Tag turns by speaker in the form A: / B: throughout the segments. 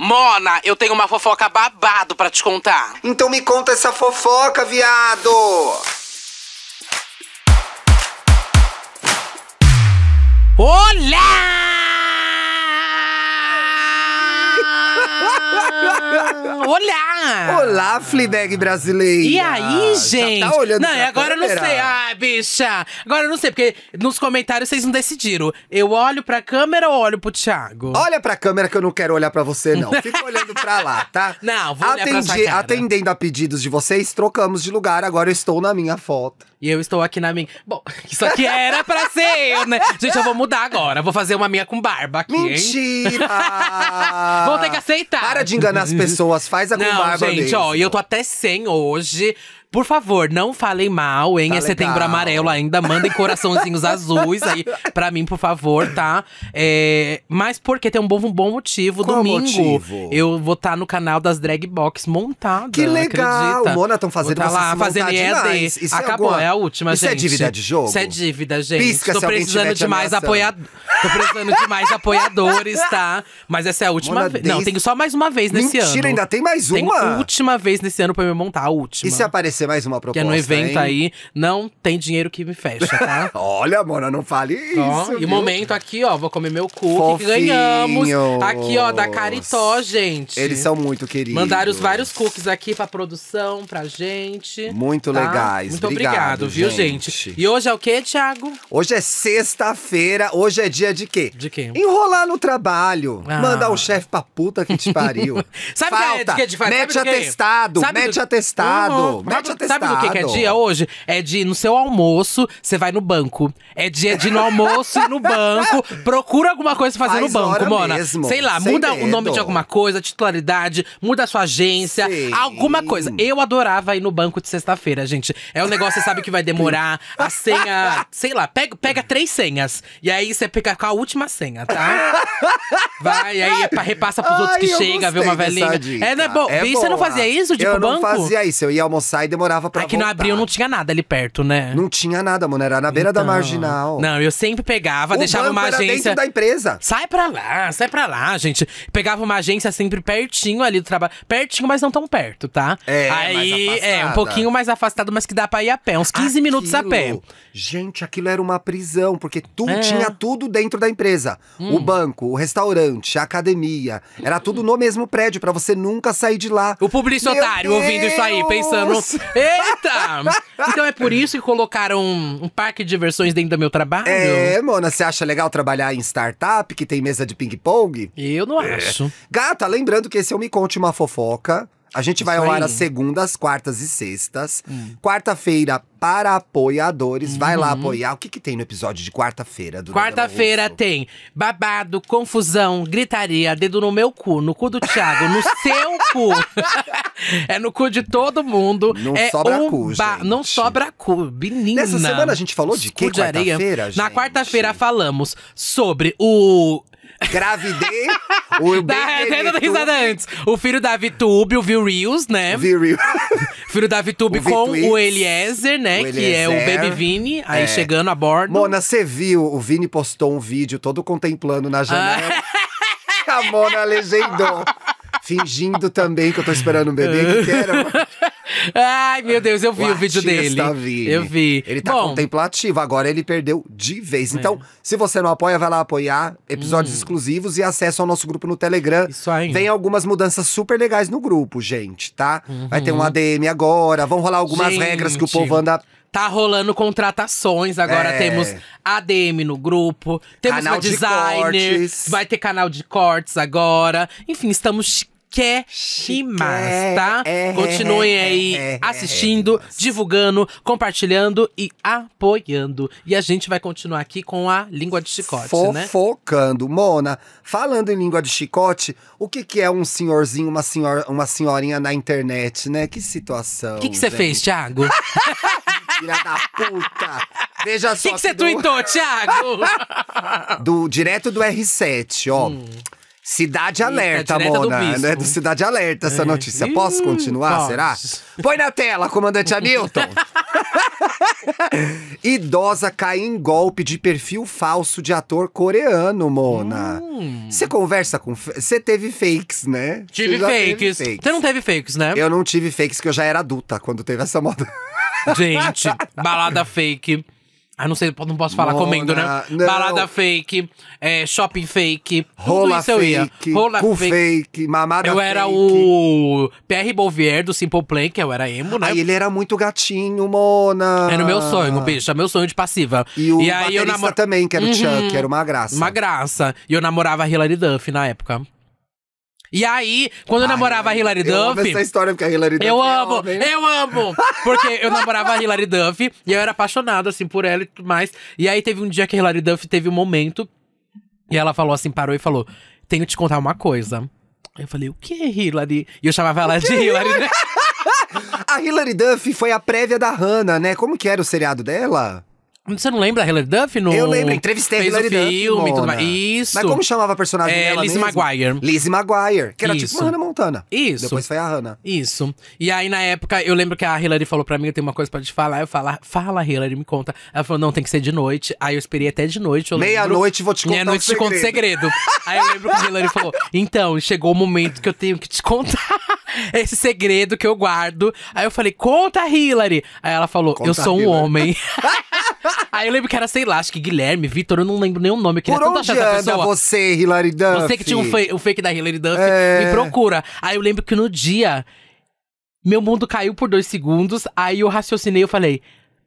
A: Mona, eu tenho uma fofoca babado pra te contar.
B: Então me conta essa fofoca, viado!
C: Olá! Olá!
B: Olá, Fleabag brasileira!
C: E aí, gente?
B: Já tá olhando
C: não, agora eu não
B: câmera?
C: sei. Ai, bicha! Agora eu não sei, porque nos comentários vocês não decidiram. Eu olho pra câmera ou olho pro Thiago?
B: Olha pra câmera que eu não quero olhar pra você, não. Fica olhando pra lá, tá?
C: Não, vou olhar pra sua cara.
B: Atendendo a pedidos de vocês, trocamos de lugar. Agora eu estou na minha foto.
C: E eu estou aqui na minha. Bom, isso aqui era pra ser eu, né? Gente, eu vou mudar agora. Vou fazer uma minha com barba aqui, hein?
B: Mentira!
C: Vou ter que aceitar.
B: Para de enganar as pessoas, faz a
C: Não, gente,
B: mesmo.
C: ó, e eu tô até sem hoje. Por favor, não falem mal, hein?
B: Tá
C: é setembro
B: legal.
C: amarelo ainda. Mandem coraçãozinhos azuis aí pra mim, por favor, tá? É, mas porque tem um bom, um bom motivo.
B: Qual
C: Domingo
B: motivo?
C: eu vou estar no canal das Drag Box montada.
B: Que legal!
C: Acredita?
B: Mona, tão fazendo
C: tá lá fazendo EAD.
B: Isso é
C: Acabou,
B: alguma-
C: é a última,
B: Isso é
C: gente.
B: dívida de jogo?
C: Isso é dívida, gente.
B: Pisca
C: Tô precisando de mais apoiadores. Tô precisando de mais apoiadores, tá? Mas essa é a última
B: Mona,
C: vez. Não, tenho só mais uma vez nesse ano.
B: Mentira, ainda tem mais
C: Tem
B: uma?
C: última vez nesse ano pra me montar, a última.
B: E se aparecer mais uma
C: Que
B: proposta,
C: é no evento
B: hein?
C: aí, não tem dinheiro que me fecha, tá?
B: Olha, Mona, não fale isso,
C: Ó, e
B: viu?
C: o momento aqui, ó, vou comer meu cookie que ganhamos. Aqui, ó, da Caritó, gente.
B: Eles são muito queridos.
C: Mandaram os vários cookies aqui pra produção, pra gente.
B: Muito
C: tá?
B: legais.
C: Muito
B: Obrigado,
C: obrigado, viu,
B: gente.
C: gente? E hoje é o quê, Thiago?
B: Hoje é sexta-feira, hoje é dia de quê?
C: De quê?
B: Enrolar no trabalho.
C: Ah.
B: Mandar o chefe pra puta que te pariu.
C: Sabe o que é-
B: Falta.
C: de que é de fazer?
B: Mete
C: Sabe
B: atestado, mete
C: do-
B: atestado, mete
C: Sabe-
B: atestado.
C: Sabe do que, que é dia hoje? É de no seu almoço, você vai no banco. É dia de ir no almoço e no banco. Procura alguma coisa pra fazer
B: Faz
C: no banco, Mona.
B: mesmo,
C: Sei lá, muda o nome
B: medo.
C: de alguma coisa, titularidade, muda a sua agência,
B: Sim.
C: alguma coisa. Eu adorava ir no banco de sexta-feira, gente. É um negócio, você sabe que vai demorar. A senha, sei lá, pega, pega três senhas. E aí você fica com a última senha, tá? Vai, aí é pra- repassa pros outros
B: Ai,
C: que
B: eu
C: chega, vê uma velhinha. É, não é bom.
B: É
C: E você não
B: boa.
C: fazia isso de
B: Eu
C: pro
B: não
C: banco?
B: fazia isso, eu ia almoçar e demorava pra
C: Aqui no
B: voltar.
C: Abril não tinha nada ali perto, né?
B: Não tinha nada, mano, era na beira da
C: Então.
B: marginal.
C: Não, eu sempre pegava,
B: o
C: deixava
B: banco
C: uma
B: era
C: agência.
B: dentro da empresa.
C: Sai pra lá, sai pra lá, gente. Pegava uma agência sempre pertinho ali do trabalho. Pertinho, mas não tão perto, tá?
B: É,
C: Aí,
B: mais
C: é, um
B: afastada.
C: pouquinho mais afastado, mas que dá pra ir a pé. Uns 15 minutos a pé.
B: Aquilo- Gente, aquilo era uma prisão, porque tu
C: É. Hum.
B: tinha tudo dentro da empresa. O banco, o restaurante, a academia. Era tudo no mesmo prédio, pra você nunca sair de lá.
C: O publicitário
B: Meu
C: ouvindo isso aí,
B: Deus!
C: pensando: Eita! Então é por isso que colocaram um, um parque de diversões dentro do meu trabalho?
B: É, Mona, você acha legal trabalhar em startup que tem mesa de ping-pong?
C: Eu não acho.
B: Gata, lembrando que esse é o Me Conte Uma Fofoca. A gente vai
C: Isso
B: ao ar.
C: Hum.
B: às segundas, quartas e sextas. Quarta-feira para apoiadores. Vai lá apoiar. O que, que tem no episódio de quarta-feira do
C: Uhum. Quarta-feira tem babado, confusão, gritaria, dedo no meu cu, no cu do Thiago, no seu cu. é no cu de todo mundo.
B: Não
C: é
B: sobra
C: um
B: cu, gente.
C: Não sobra cu, menina.
B: Nessa semana a gente falou de quê? Quarta-feira,
C: Na quarta-feira falamos sobre o
B: Gravidez, o
C: da até dando risada antes. O filho da Vitube, o Viu Reels, né?
B: Viril.
C: filho da Vitube com o Eliezer, né?
B: O
C: Que é o
B: Eliezer.
C: Baby Vini, aí
B: É.
C: chegando a bordo.
B: Mona, você viu? O Vini postou um vídeo todo contemplando na janela.
C: Ah.
B: A Mona legendou. Fingindo também que eu tô esperando um bebê. que era?
C: Ai, meu Deus, eu vi o, vídeo dele. Eu vi.
B: Ele tá
C: Bom,
B: contemplativo, agora ele perdeu de vez.
C: É.
B: Então, se você não apoia, vai lá apoiar. Episódios exclusivos e acesso ao nosso grupo no Telegram.
C: Hum. Isso aí.
B: Vem algumas mudanças super legais no grupo, gente, tá? Vai ter um ADM agora, vão rolar algumas
C: Uhum. Gente.
B: regras que o povo anda
C: Tá rolando contratações, agora
B: É.
C: temos ADM no grupo, temos
B: Canal de
C: designer,
B: cortes.
C: vai ter canal de cortes agora. Enfim, estamos chiquérrimas, tá?
B: é,
C: Continuem
B: é,
C: aí
B: é, é,
C: assistindo, divulgando, compartilhando e apoiando. E a gente vai continuar aqui com a língua de chicote, né?
B: fofocando. Mona, falando em língua de chicote, o que, que é um senhorzinho, uma, senhora, uma senhorinha na internet, né? Que situação.
C: O que você fez, Thiago? O
B: Filha da puta! Veja só.
C: que você
B: do-
C: tweetou, Thiago?
B: do direto do R7, ó. Cidade Alerta,
C: direto do
B: Mona.
C: bispo.
B: Né? Do Cidade Alerta essa
C: É.
B: notícia. Posso continuar, será? Põe na tela, comandante Hamilton. Idosa cai em golpe de perfil falso de ator coreano, Mona.
C: Hum.
B: Você conversa com. Você teve fakes, né?
C: Tive fakes. Você não teve fakes, né?
B: Eu não tive fakes, que eu já era adulta quando teve essa moda.
C: Gente, balada fake. Ah, não sei, não posso falar
B: Mona,
C: comendo, né?
B: não.
C: Balada fake, é, shopping fake. tudo
B: Rola
C: isso eu ia.
B: fake,
C: Rola
B: cu
C: fake.
B: fake, mamada
C: Eu era
B: fake.
C: o Pierre Bouvier do Simple Plan, que eu era emo, né?
B: Aí ele era muito gatinho, Mona.
C: Era o meu sonho, bicho, é meu sonho de passiva.
B: E o
C: aí eu namor...
B: também, que era o
C: Uhum.
B: Chuck, era uma graça.
C: Uma graça. E eu namorava a Hilary Duff na época. E aí, quando eu namorava a Hilary
B: eu amo
C: Duff.
B: essa história, porque a Hilary Duff
C: Eu
B: é
C: amo,
B: homem.
C: eu amo! Porque eu namorava a Hilary Duff e eu era apaixonado, assim, por ela e tudo mais. E aí teve um dia que a Hilary Duff teve um momento e ela falou assim, parou e falou: Tenho que te contar uma coisa. Eu falei, o que, Hilary? E eu chamava ela de Hilary, né?
B: A Hilary Duff foi a prévia da Hannah, né? Como que era o seriado dela?
C: Você não lembra da Hilary Duff? No...
B: Eu lembro, entrevistei a
C: Fez
B: Hilary
C: o filme
B: Duff,
C: e tudo mais. Isso.
B: Mas como chamava a personagem
C: É,
B: dela
C: Lizzie
B: mesmo?
C: McGuire.
B: Lizzie Maguire, que era
C: Isso.
B: tipo uma Hannah Montana.
C: Isso.
B: Depois foi a Hannah.
C: Isso. E aí, na época, eu lembro que a Hillary falou pra mim, eu tenho uma coisa pra te falar. Eu falo, fala, Hillary, me conta. Ela falou, não, tem que ser de noite. Aí eu esperei até de noite.
B: Meia-noite vou te contar
C: Meia-noite te conto segredo. aí eu lembro que a Hillary falou, então, chegou o momento que eu tenho que te contar esse segredo que eu guardo. Aí eu falei, conta, Hillary. Aí ela falou,
B: Conta,
C: eu sou um homem. aí eu lembro que era, sei lá, acho que Guilherme, Vitor, eu não lembro o nome. Eu queria
B: Por
C: tanto
B: onde
C: achar essa pessoa.
B: você, Hilary Duff?
C: Você que tinha um, fe- o fake da Hilary Duff,
B: É.
C: me procura. Aí eu lembro que no dia, meu mundo caiu por dois segundos, aí eu raciocinei e falei.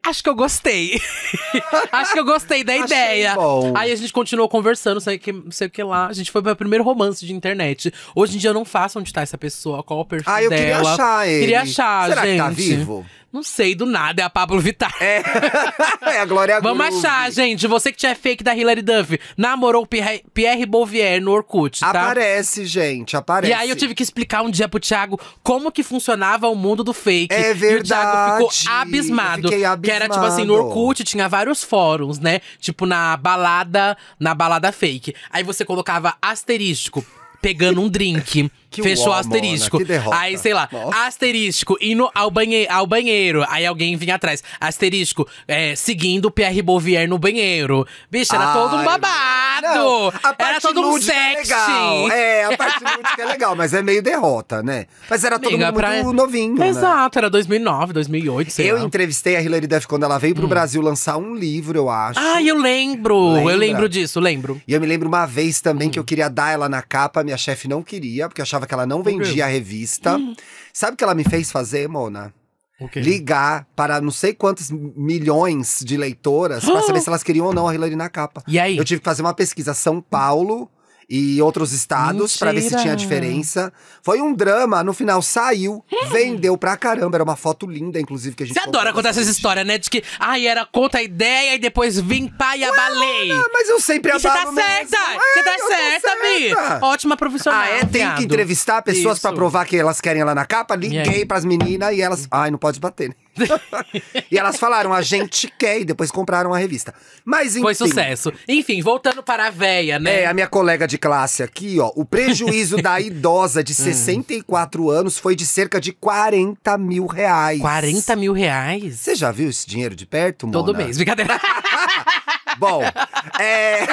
C: Acho que eu gostei. Acho que eu gostei da
B: Achei
C: ideia.
B: bom.
C: Aí a gente continuou conversando, sei que, sei o que lá. A gente foi meu primeiro romance de internet. Hoje em dia eu não faço onde tá essa pessoa, qual o perfil
B: Ah, eu
C: dela.
B: queria achar ele.
C: Queria achar,
B: Será
C: gente.
B: que tá vivo?
C: Não sei, do nada, é a Pablo Vittar.
B: É, é a Glória
C: Vamos
B: Groove.
C: achar, gente. Você que tinha fake da Hilary Duff, namorou o Pierre, Pierre Bouvier no Orkut, tá?
B: Aparece, gente, aparece.
C: E aí eu tive que explicar um dia pro Thiago como que funcionava o mundo do fake.
B: É
C: E o Thiago ficou
B: verdade.
C: abismado.
B: Fiquei
C: Que era tipo assim, no
B: abismado.
C: Orkut tinha vários fóruns, né? Tipo na balada, na balada fake. Aí você colocava asterístico. Pegando um drink.
B: Que
C: fechou
B: uó,
C: asterístico.
B: Mona, que derrota.
C: Aí, sei lá,
B: Nossa.
C: asterístico, indo ao, banhe ao banheiro. Aí alguém vinha atrás. Asterístico, é, seguindo o Pierre Bouvier no banheiro. Bicho, era todo um
B: Ai,
C: babado.
B: Não,
C: era todo um
B: é
C: sexy.
B: É, a parte lúdica é legal, mas é meio derrota, né? Mas era todo
C: Amiga,
B: mundo
C: pra-
B: muito novinho, né?
C: Exato, era 2009, 2008, sei
B: Eu
C: lá. Hum.
B: entrevistei a Hilary Duff quando ela veio pro Brasil lançar um livro, eu acho.
C: Ah, eu lembro.
B: Lembra?
C: Eu lembro disso, lembro.
B: E eu me lembro uma vez também
C: Hum.
B: que eu queria dar ela na capa, minha chefe não queria, porque achava que ela não vendia a revista.
C: Hum.
B: Sabe o que ela me fez fazer, Mona?
C: O quê?
B: Ligar para não sei quantos milhões de leitoras pra saber se elas queriam ou não a Hilary na capa.
C: E aí?
B: Eu tive que fazer uma pesquisa São Paulo e outros estados pra ver se tinha diferença. Foi um drama, no final saiu, vendeu pra caramba, era uma foto linda inclusive que a gente
C: Você adora contar essas histórias, né? De que, ai, era conta a ideia e depois vim pá e abalei.
B: Ah, mas eu sempre
C: E você tá
B: abalo
C: certa!
B: É,
C: Você tá
B: eu tô
C: certa, Mi! Ótima profissional.
B: Ah, é? Tem que entrevistar pessoas pra
C: Isso.
B: provar que elas querem lá na capa? Liguei pras meninas e elas. Ai, não pode bater, né? e elas falaram, a gente quer, e depois compraram a revista. Mas enfim.
C: Foi sucesso. Enfim, voltando para a véia, né?
B: É, a minha colega de classe aqui, ó. O prejuízo da idosa
C: Hum.
B: de 64 anos foi de cerca de 40 mil reais.
C: 40 mil reais?
B: Você já viu esse dinheiro de perto, Mona?
C: Todo mês, brincadeira.
B: Bom, é.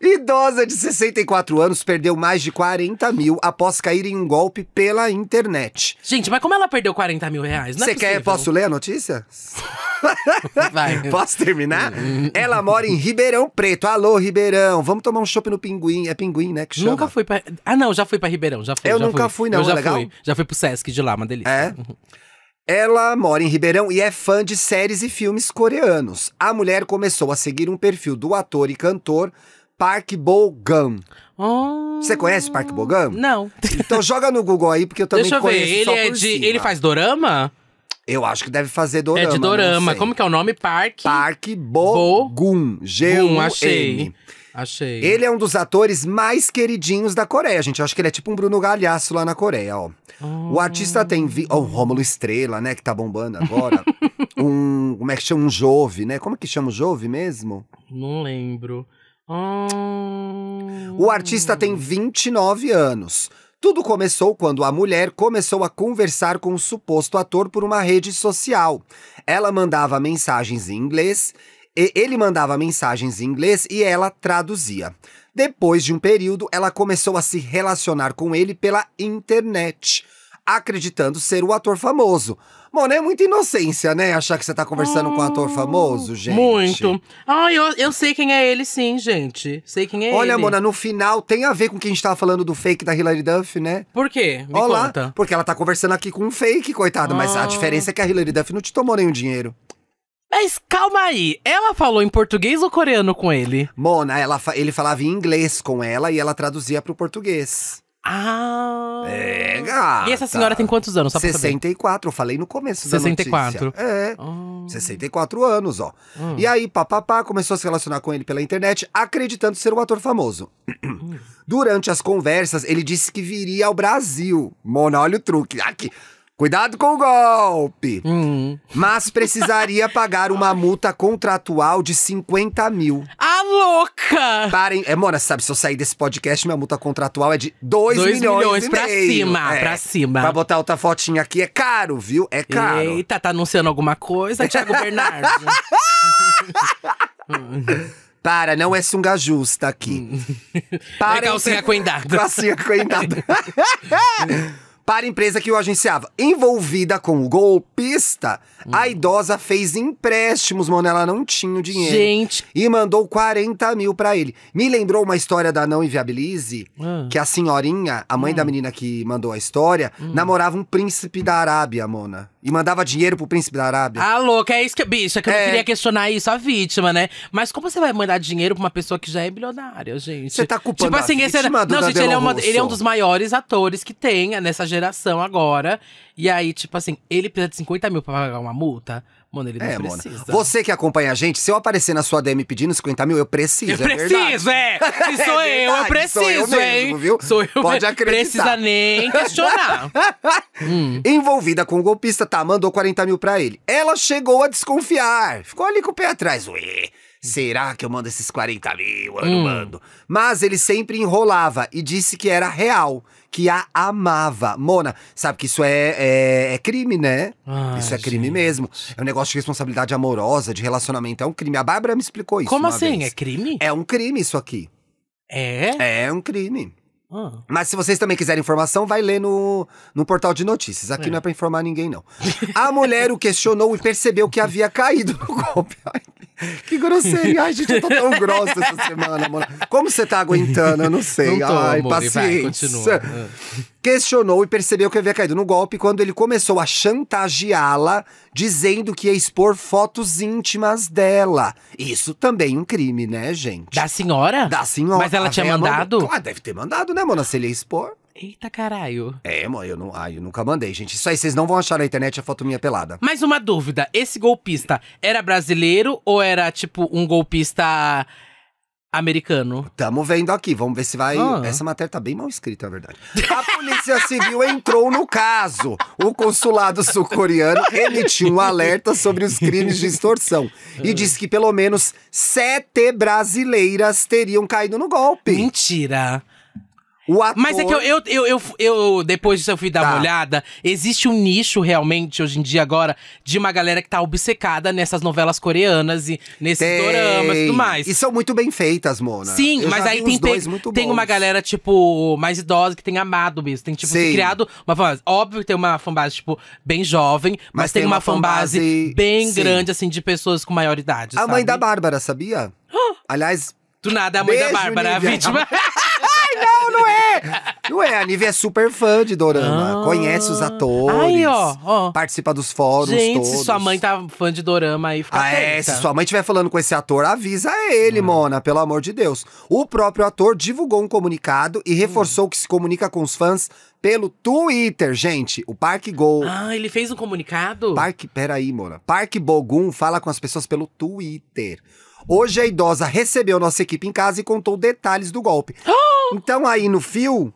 B: Idosa de 64 anos perdeu mais de 40 mil após cair em um golpe pela internet.
C: Gente, mas como ela perdeu 40 mil reais? Não é
B: Você quer? Posso ler a notícia?
C: Vai.
B: Posso terminar? Ela mora em Ribeirão Preto. Alô, Ribeirão. Vamos tomar um chopp no Pinguim. É Pinguim, né? Que chama?
C: Nunca fui pra. Ah, não, já fui pra Ribeirão, já fui.
B: Eu
C: já
B: nunca fui, não,
C: Eu já
B: é legal?
C: fui. Já fui pro Sesc de lá, uma delícia.
B: É. Ela mora em Ribeirão e é fã de séries e filmes coreanos. A mulher começou a seguir um perfil do ator e cantor Park Bo-gum.
C: Oh.
B: Você conhece Park Bo-gum?
C: Não.
B: Então joga no Google aí, porque eu também
C: Deixa eu ver. Ele é de.
B: cima.
C: Ele faz dorama?
B: Eu acho que deve fazer dorama.
C: é de dorama. Como que é o nome? Park.
B: Park Bo-gum. G-U-M.
C: Achei. Achei.
B: Ele é um dos atores mais queridinhos da Coreia, gente. Eu acho que ele é tipo um Bruno Galhaço lá na Coreia, ó. O artista tem. Vi... Oh, o Rômulo Estrela, né? Que tá bombando agora. um. Como é que chama? Um Jove, né? Como que chama o Jove mesmo?
C: Não lembro. Ah.
B: O artista tem 29 anos. Tudo começou quando a mulher começou a conversar com o suposto ator por uma rede social. Ela mandava mensagens em inglês, ele mandava mensagens em inglês e ela traduzia. Depois de um período, ela começou a se relacionar com ele pela internet, acreditando ser o ator famoso. Mano, é muita inocência, né? Achar que você tá conversando com um ator famoso, gente.
C: Muito. Ah, eu, eu sei quem é ele, sim, gente. Sei quem é
B: Olha,
C: ele.
B: Mona, no final tem a ver com o que a gente tava falando do fake da Hilary Duff, né?
C: Por quê? Me
B: Olha lá,
C: conta.
B: porque ela tá conversando aqui com um fake, coitado. Mas a
C: Ah.
B: diferença é que a Hilary Duff não te tomou nenhum dinheiro.
C: Mas calma aí. Ela falou em português ou coreano com ele?
B: Mona, ela, ele falava em inglês com ela e ela traduzia pro português.
C: Ah.
B: É, gata.
C: E essa senhora tem quantos anos? Só pra saber.
B: 64, eu falei no começo da
C: 64.
B: notícia. É.
C: Ah.
B: 64 anos, ó.
C: Hum.
B: E aí, papapá, começou a se relacionar com ele pela internet, acreditando ser um ator famoso. Durante as conversas, ele disse que viria ao Brasil. Mona, olha o truque. Aqui. Cuidado com o golpe.
C: Hum.
B: Mas precisaria pagar uma multa contratual de 50 mil.
C: A louca!
B: Parem. É, Mona, sabe, se eu sair desse podcast, minha multa contratual é de 2
C: Dois
B: milhões,
C: milhões
B: e
C: pra
B: meio.
C: cima,
B: É.
C: pra cima.
B: Pra botar outra fotinha aqui é caro, viu? É caro.
C: Eita, tá anunciando alguma coisa, Thiago Bernardo?
B: Para, não é sunga justa aqui.
C: é calcinha coendada.
B: Calcinha coendada. Para a empresa que o agenciava. Envolvida com o golpista,
C: Hum.
B: a idosa fez empréstimos, mano. Ela não tinha o dinheiro.
C: Gente.
B: E mandou 40 mil pra ele. Me lembrou uma história da Não Inviabilize,
C: Ah.
B: que a senhorinha, a mãe da menina que mandou a história,
C: Hum.
B: namorava um príncipe da Arábia, Mona. E mandava dinheiro pro príncipe da Arábia.
C: A louca, é isso que, bicha, que eu
B: É.
C: não queria questionar isso, a vítima, né? Mas como você vai mandar dinheiro pra uma pessoa que já é bilionária, gente?
B: Você tá culpando
C: Tipo assim,
B: a
C: esse é...
B: vítima do
C: Não, gente, ele é, uma- ele é um dos maiores atores que tem nessa geração agora. E aí, tipo assim, ele precisa de 50 mil pra pagar uma multa? Mano, ele não
B: É, Mona.
C: precisa.
B: Você que acompanha a gente, se eu aparecer na sua DM pedindo 50 mil, eu preciso.
C: Eu
B: é
C: preciso, é! Se sou
B: É
C: eu, eu
B: verdade,
C: preciso,
B: sou eu mesmo,
C: hein?
B: viu?
C: Sou eu
B: Pode acreditar.
C: Precisa nem questionar. Hum.
B: Envolvida com o golpista, tá, mandou 40 mil pra ele. Ela chegou a desconfiar. Ficou ali com o pé atrás. Ué, será que eu mando esses 40 mil? Eu não
C: Hum.
B: mando. Mas ele sempre enrolava e disse que era real, que a amava. Mona, sabe que isso é, é, é crime, né?
C: Ai,
B: isso é crime
C: gente.
B: mesmo. É um negócio de responsabilidade amorosa, de relacionamento. É um crime. A Bárbara me explicou isso.
C: Como assim?
B: vez.
C: É crime?
B: É um crime isso aqui.
C: É?
B: É um crime.
C: Ah.
B: Mas se vocês também quiserem informação, vai ler no, no portal de notícias. Aqui
C: É.
B: não é pra informar ninguém, não. A mulher o questionou e percebeu que havia caído no golpe. Ai, que grosseria. Ai, gente, eu tô tão grossa essa semana, mano. Como você tá aguentando? Eu não sei.
C: Não tô,
B: Ai,
C: amor, e vai,
B: paciência.
C: continua. Ah.
B: Questionou e percebeu que havia caído no golpe quando ele começou a chantageá-la, dizendo que ia expor fotos íntimas dela. Isso também um crime, né, gente?
C: Da senhora?
B: Da senhora.
C: Mas ela
B: A
C: tinha mandado?
B: Claro, deve ter mandado, né, mona? Se ele ia expor.
C: Eita caralho.
B: É, mãe, eu, não, ai, eu nunca mandei, gente. Isso aí vocês não vão achar na internet a foto minha pelada.
C: Mais uma dúvida: esse golpista era brasileiro ou era tipo um golpista americano?
B: Tamo vendo aqui, vamos ver se vai.
C: Ah.
B: Essa matéria tá bem mal escrita, na verdade. A Polícia Civil entrou no caso. O consulado sul-coreano emitiu um alerta sobre os crimes de extorsão e disse que pelo menos sete brasileiras teriam caído no golpe.
C: Mentira.
B: O ator...
C: Mas é que eu, eu, eu, eu, eu- depois disso eu fui dar
B: Tá.
C: uma olhada. Existe um nicho realmente, hoje em dia, agora, de uma galera que tá obcecada nessas novelas coreanas e nesses
B: Tem.
C: doramas e tudo mais.
B: E são muito bem feitas, Mona.
C: Sim,
B: Eu
C: mas aí tem, tem
B: bons.
C: uma galera, tipo, mais idosa que tem amado mesmo. Tem, tipo,
B: Sim.
C: criado uma fanbase. Óbvio que tem uma fanbase, tipo, bem jovem, mas,
B: Mas
C: tem,
B: tem
C: uma
B: uma
C: fanbase,
B: fanbase-
C: bem
B: sim.
C: grande, assim, de pessoas com maior idade.
B: A
C: sabe?
B: mãe da Bárbara, sabia? Aliás,
C: Do nada, a mãe da
B: Beijo,
C: Bárbara, a
B: Nívia.
C: vítima.
B: não, é! Não é, a Nívia é super fã de Dorama.
C: Ah.
B: Conhece os atores.
C: Aí, ó, ó.
B: Participa dos fóruns
C: Gente,
B: todos.
C: se sua mãe tá fã de dorama aí, fica
B: Ah, é,
C: atenta.
B: se sua mãe estiver falando com esse ator, avisa ele, Mona, pelo amor de Deus. O próprio ator divulgou um comunicado e reforçou que se comunica com os fãs pelo Twitter, gente. O Parque Go.
C: Ah, ele fez um comunicado?
B: Parque, peraí, Mona. Parque Bogum fala com as pessoas pelo Twitter. Hoje a idosa recebeu nossa equipe em casa e contou detalhes do golpe. Então aí no fio.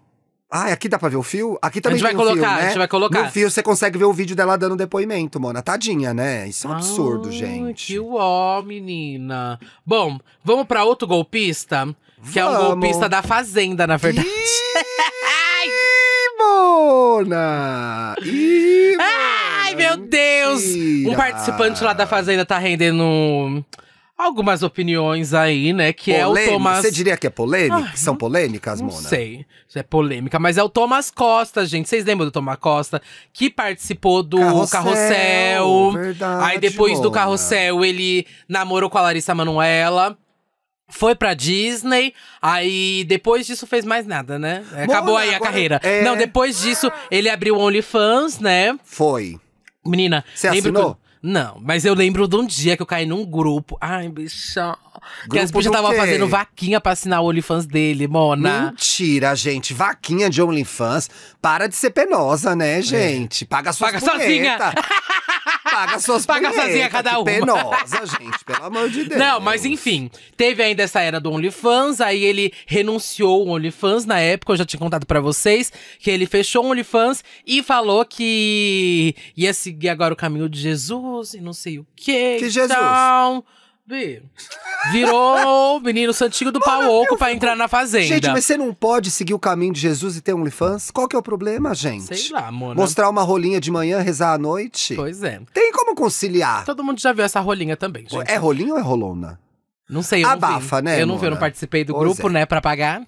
B: Ah, aqui dá pra ver o fio? Aqui também
C: gente vai
B: tem o fio,
C: colocar,
B: né?
C: a gente vai colocar.
B: No fio você consegue ver o vídeo dela dando depoimento, Mona. Tadinha, né? Isso é um absurdo,
C: Ai,
B: gente.
C: Que uó, menina. Bom, vamos pra outro golpista? Que é um
B: Vamos.
C: golpista da Fazenda, na verdade.
B: Ih, Mona! Ih,
C: Ai, meu Deus! Um participante lá da Fazenda tá rendendo algumas opiniões aí, né? Que é
B: Polêmica?
C: o Thomas.
B: Você diria que é polêmica?
C: Ah,
B: que são polêmicas,
C: Não
B: Mona?
C: sei se é polêmica, mas é o Thomas Costa, gente. Vocês lembram do Thomas Costa? Que participou do
B: Carrossel,
C: Carrossel.
B: verdade,
C: Aí depois do
B: Mona.
C: Carrossel, ele namorou com a Larissa Manoela. Foi pra Disney, aí depois disso fez mais nada, né? Acabou
B: Mona,
C: aí a carreira.
B: é.
C: Não, depois disso, ele abriu o OnlyFans, né?
B: Foi.
C: Menina,
B: Você assinou?
C: que- Não, mas eu lembro de um dia que eu caí num grupo. Ai, bichão. Que as
B: Grupo
C: bichas estavam fazendo vaquinha pra assinar o OnlyFans dele, Mona.
B: Mentira, gente. Vaquinha de OnlyFans. Para de ser penosa, né, gente? Paga suas
C: É. Paga sozinha.
B: Paga suas
C: Paga sozinha cada
B: que
C: uma.
B: penosa, gente. Pelo amor de Deus.
C: Não, mas enfim, teve ainda essa era do OnlyFans, aí ele renunciou o OnlyFans na época, eu já tinha contado pra vocês, que ele fechou o OnlyFans e falou que ia seguir agora o caminho de Jesus e não sei o quê.
B: Que
C: e
B: Jesus?
C: tal. Bi, Virou o menino santinho do pau oco pra entrar na fazenda.
B: Gente, mas você não pode seguir o caminho de Jesus e ter OnlyFans? Qual que é o problema, gente?
C: Sei lá, Mona.
B: Mostrar uma rolinha de manhã, rezar à noite?
C: Pois é.
B: Tem como conciliar?
C: Todo mundo já viu essa rolinha também, gente.
B: É rolinho ou é rolona?
C: Não sei, eu não
B: Abafa,
C: vi.
B: né,
C: Eu não vi, eu não
B: Mona?
C: participei do
B: Pois
C: grupo,
B: é.
C: né, pra pagar.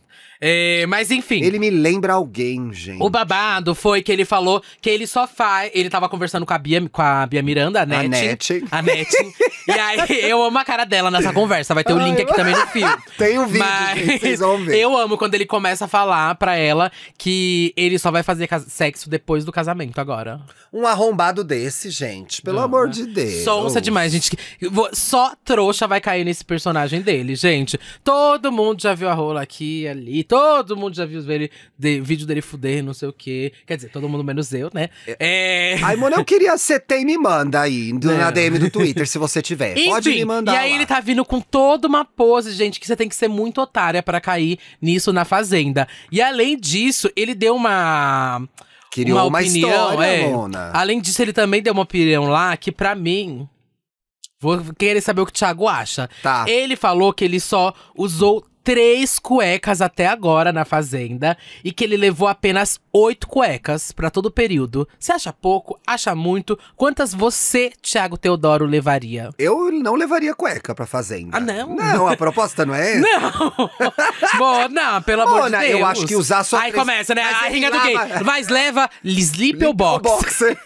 C: É, mas enfim.
B: Ele me lembra alguém, gente.
C: O babado foi que ele falou que ele só faz. Ele tava conversando com a Bia, com a Bia Miranda, a Net.
B: Net.
C: A Net. e aí eu amo a cara dela nessa conversa. Vai ter o link aqui também no fio.
B: Tem um vídeo,
C: Mas
B: gente, vocês vão ver.
C: eu amo quando ele começa a falar pra ela que ele só vai fazer sexo depois do casamento agora.
B: Um arrombado desse, gente. Pelo
C: Não,
B: amor
C: né?
B: de Deus.
C: Sonsa demais, gente. Só trouxa vai cair nesse personagem dele, gente. Todo mundo já viu a rola aqui ali. Todo mundo já viu os dele, de, vídeo dele fuder, não sei o quê. Quer dizer, todo mundo menos eu, né? É.
B: Ai, Mona, eu queria ser tem me manda aí, do- na
C: É.
B: DM do Twitter, se você tiver. Pode
C: Enfim,
B: me mandar
C: E aí
B: lá.
C: ele tá vindo com toda uma pose, gente, que você tem que ser muito otária pra cair nisso na fazenda. E além disso, ele deu uma.
B: Criou
C: uma,
B: uma
C: opinião,
B: história,
C: é.
B: Mona.
C: Além disso, ele também deu uma opinião lá que, pra mim. Vou querer saber o que o Thiago acha.
B: Tá.
C: Ele falou que ele só usou três cuecas até agora na Fazenda e que ele levou apenas oito cuecas pra todo o período. Você acha pouco? Acha muito? Quantas você, Thiago Teodoro, levaria?
B: Eu não levaria cueca pra fazenda.
C: Ah, não?
B: Não, a proposta não é essa?
C: Não! Bom, não, pelo amor de Deus.
B: eu acho que usar só
C: Aí
B: três-
C: começa, né?
B: Mas
C: A
B: ele
C: rinha do gay. Mas leva sleep ou box?
B: boxer.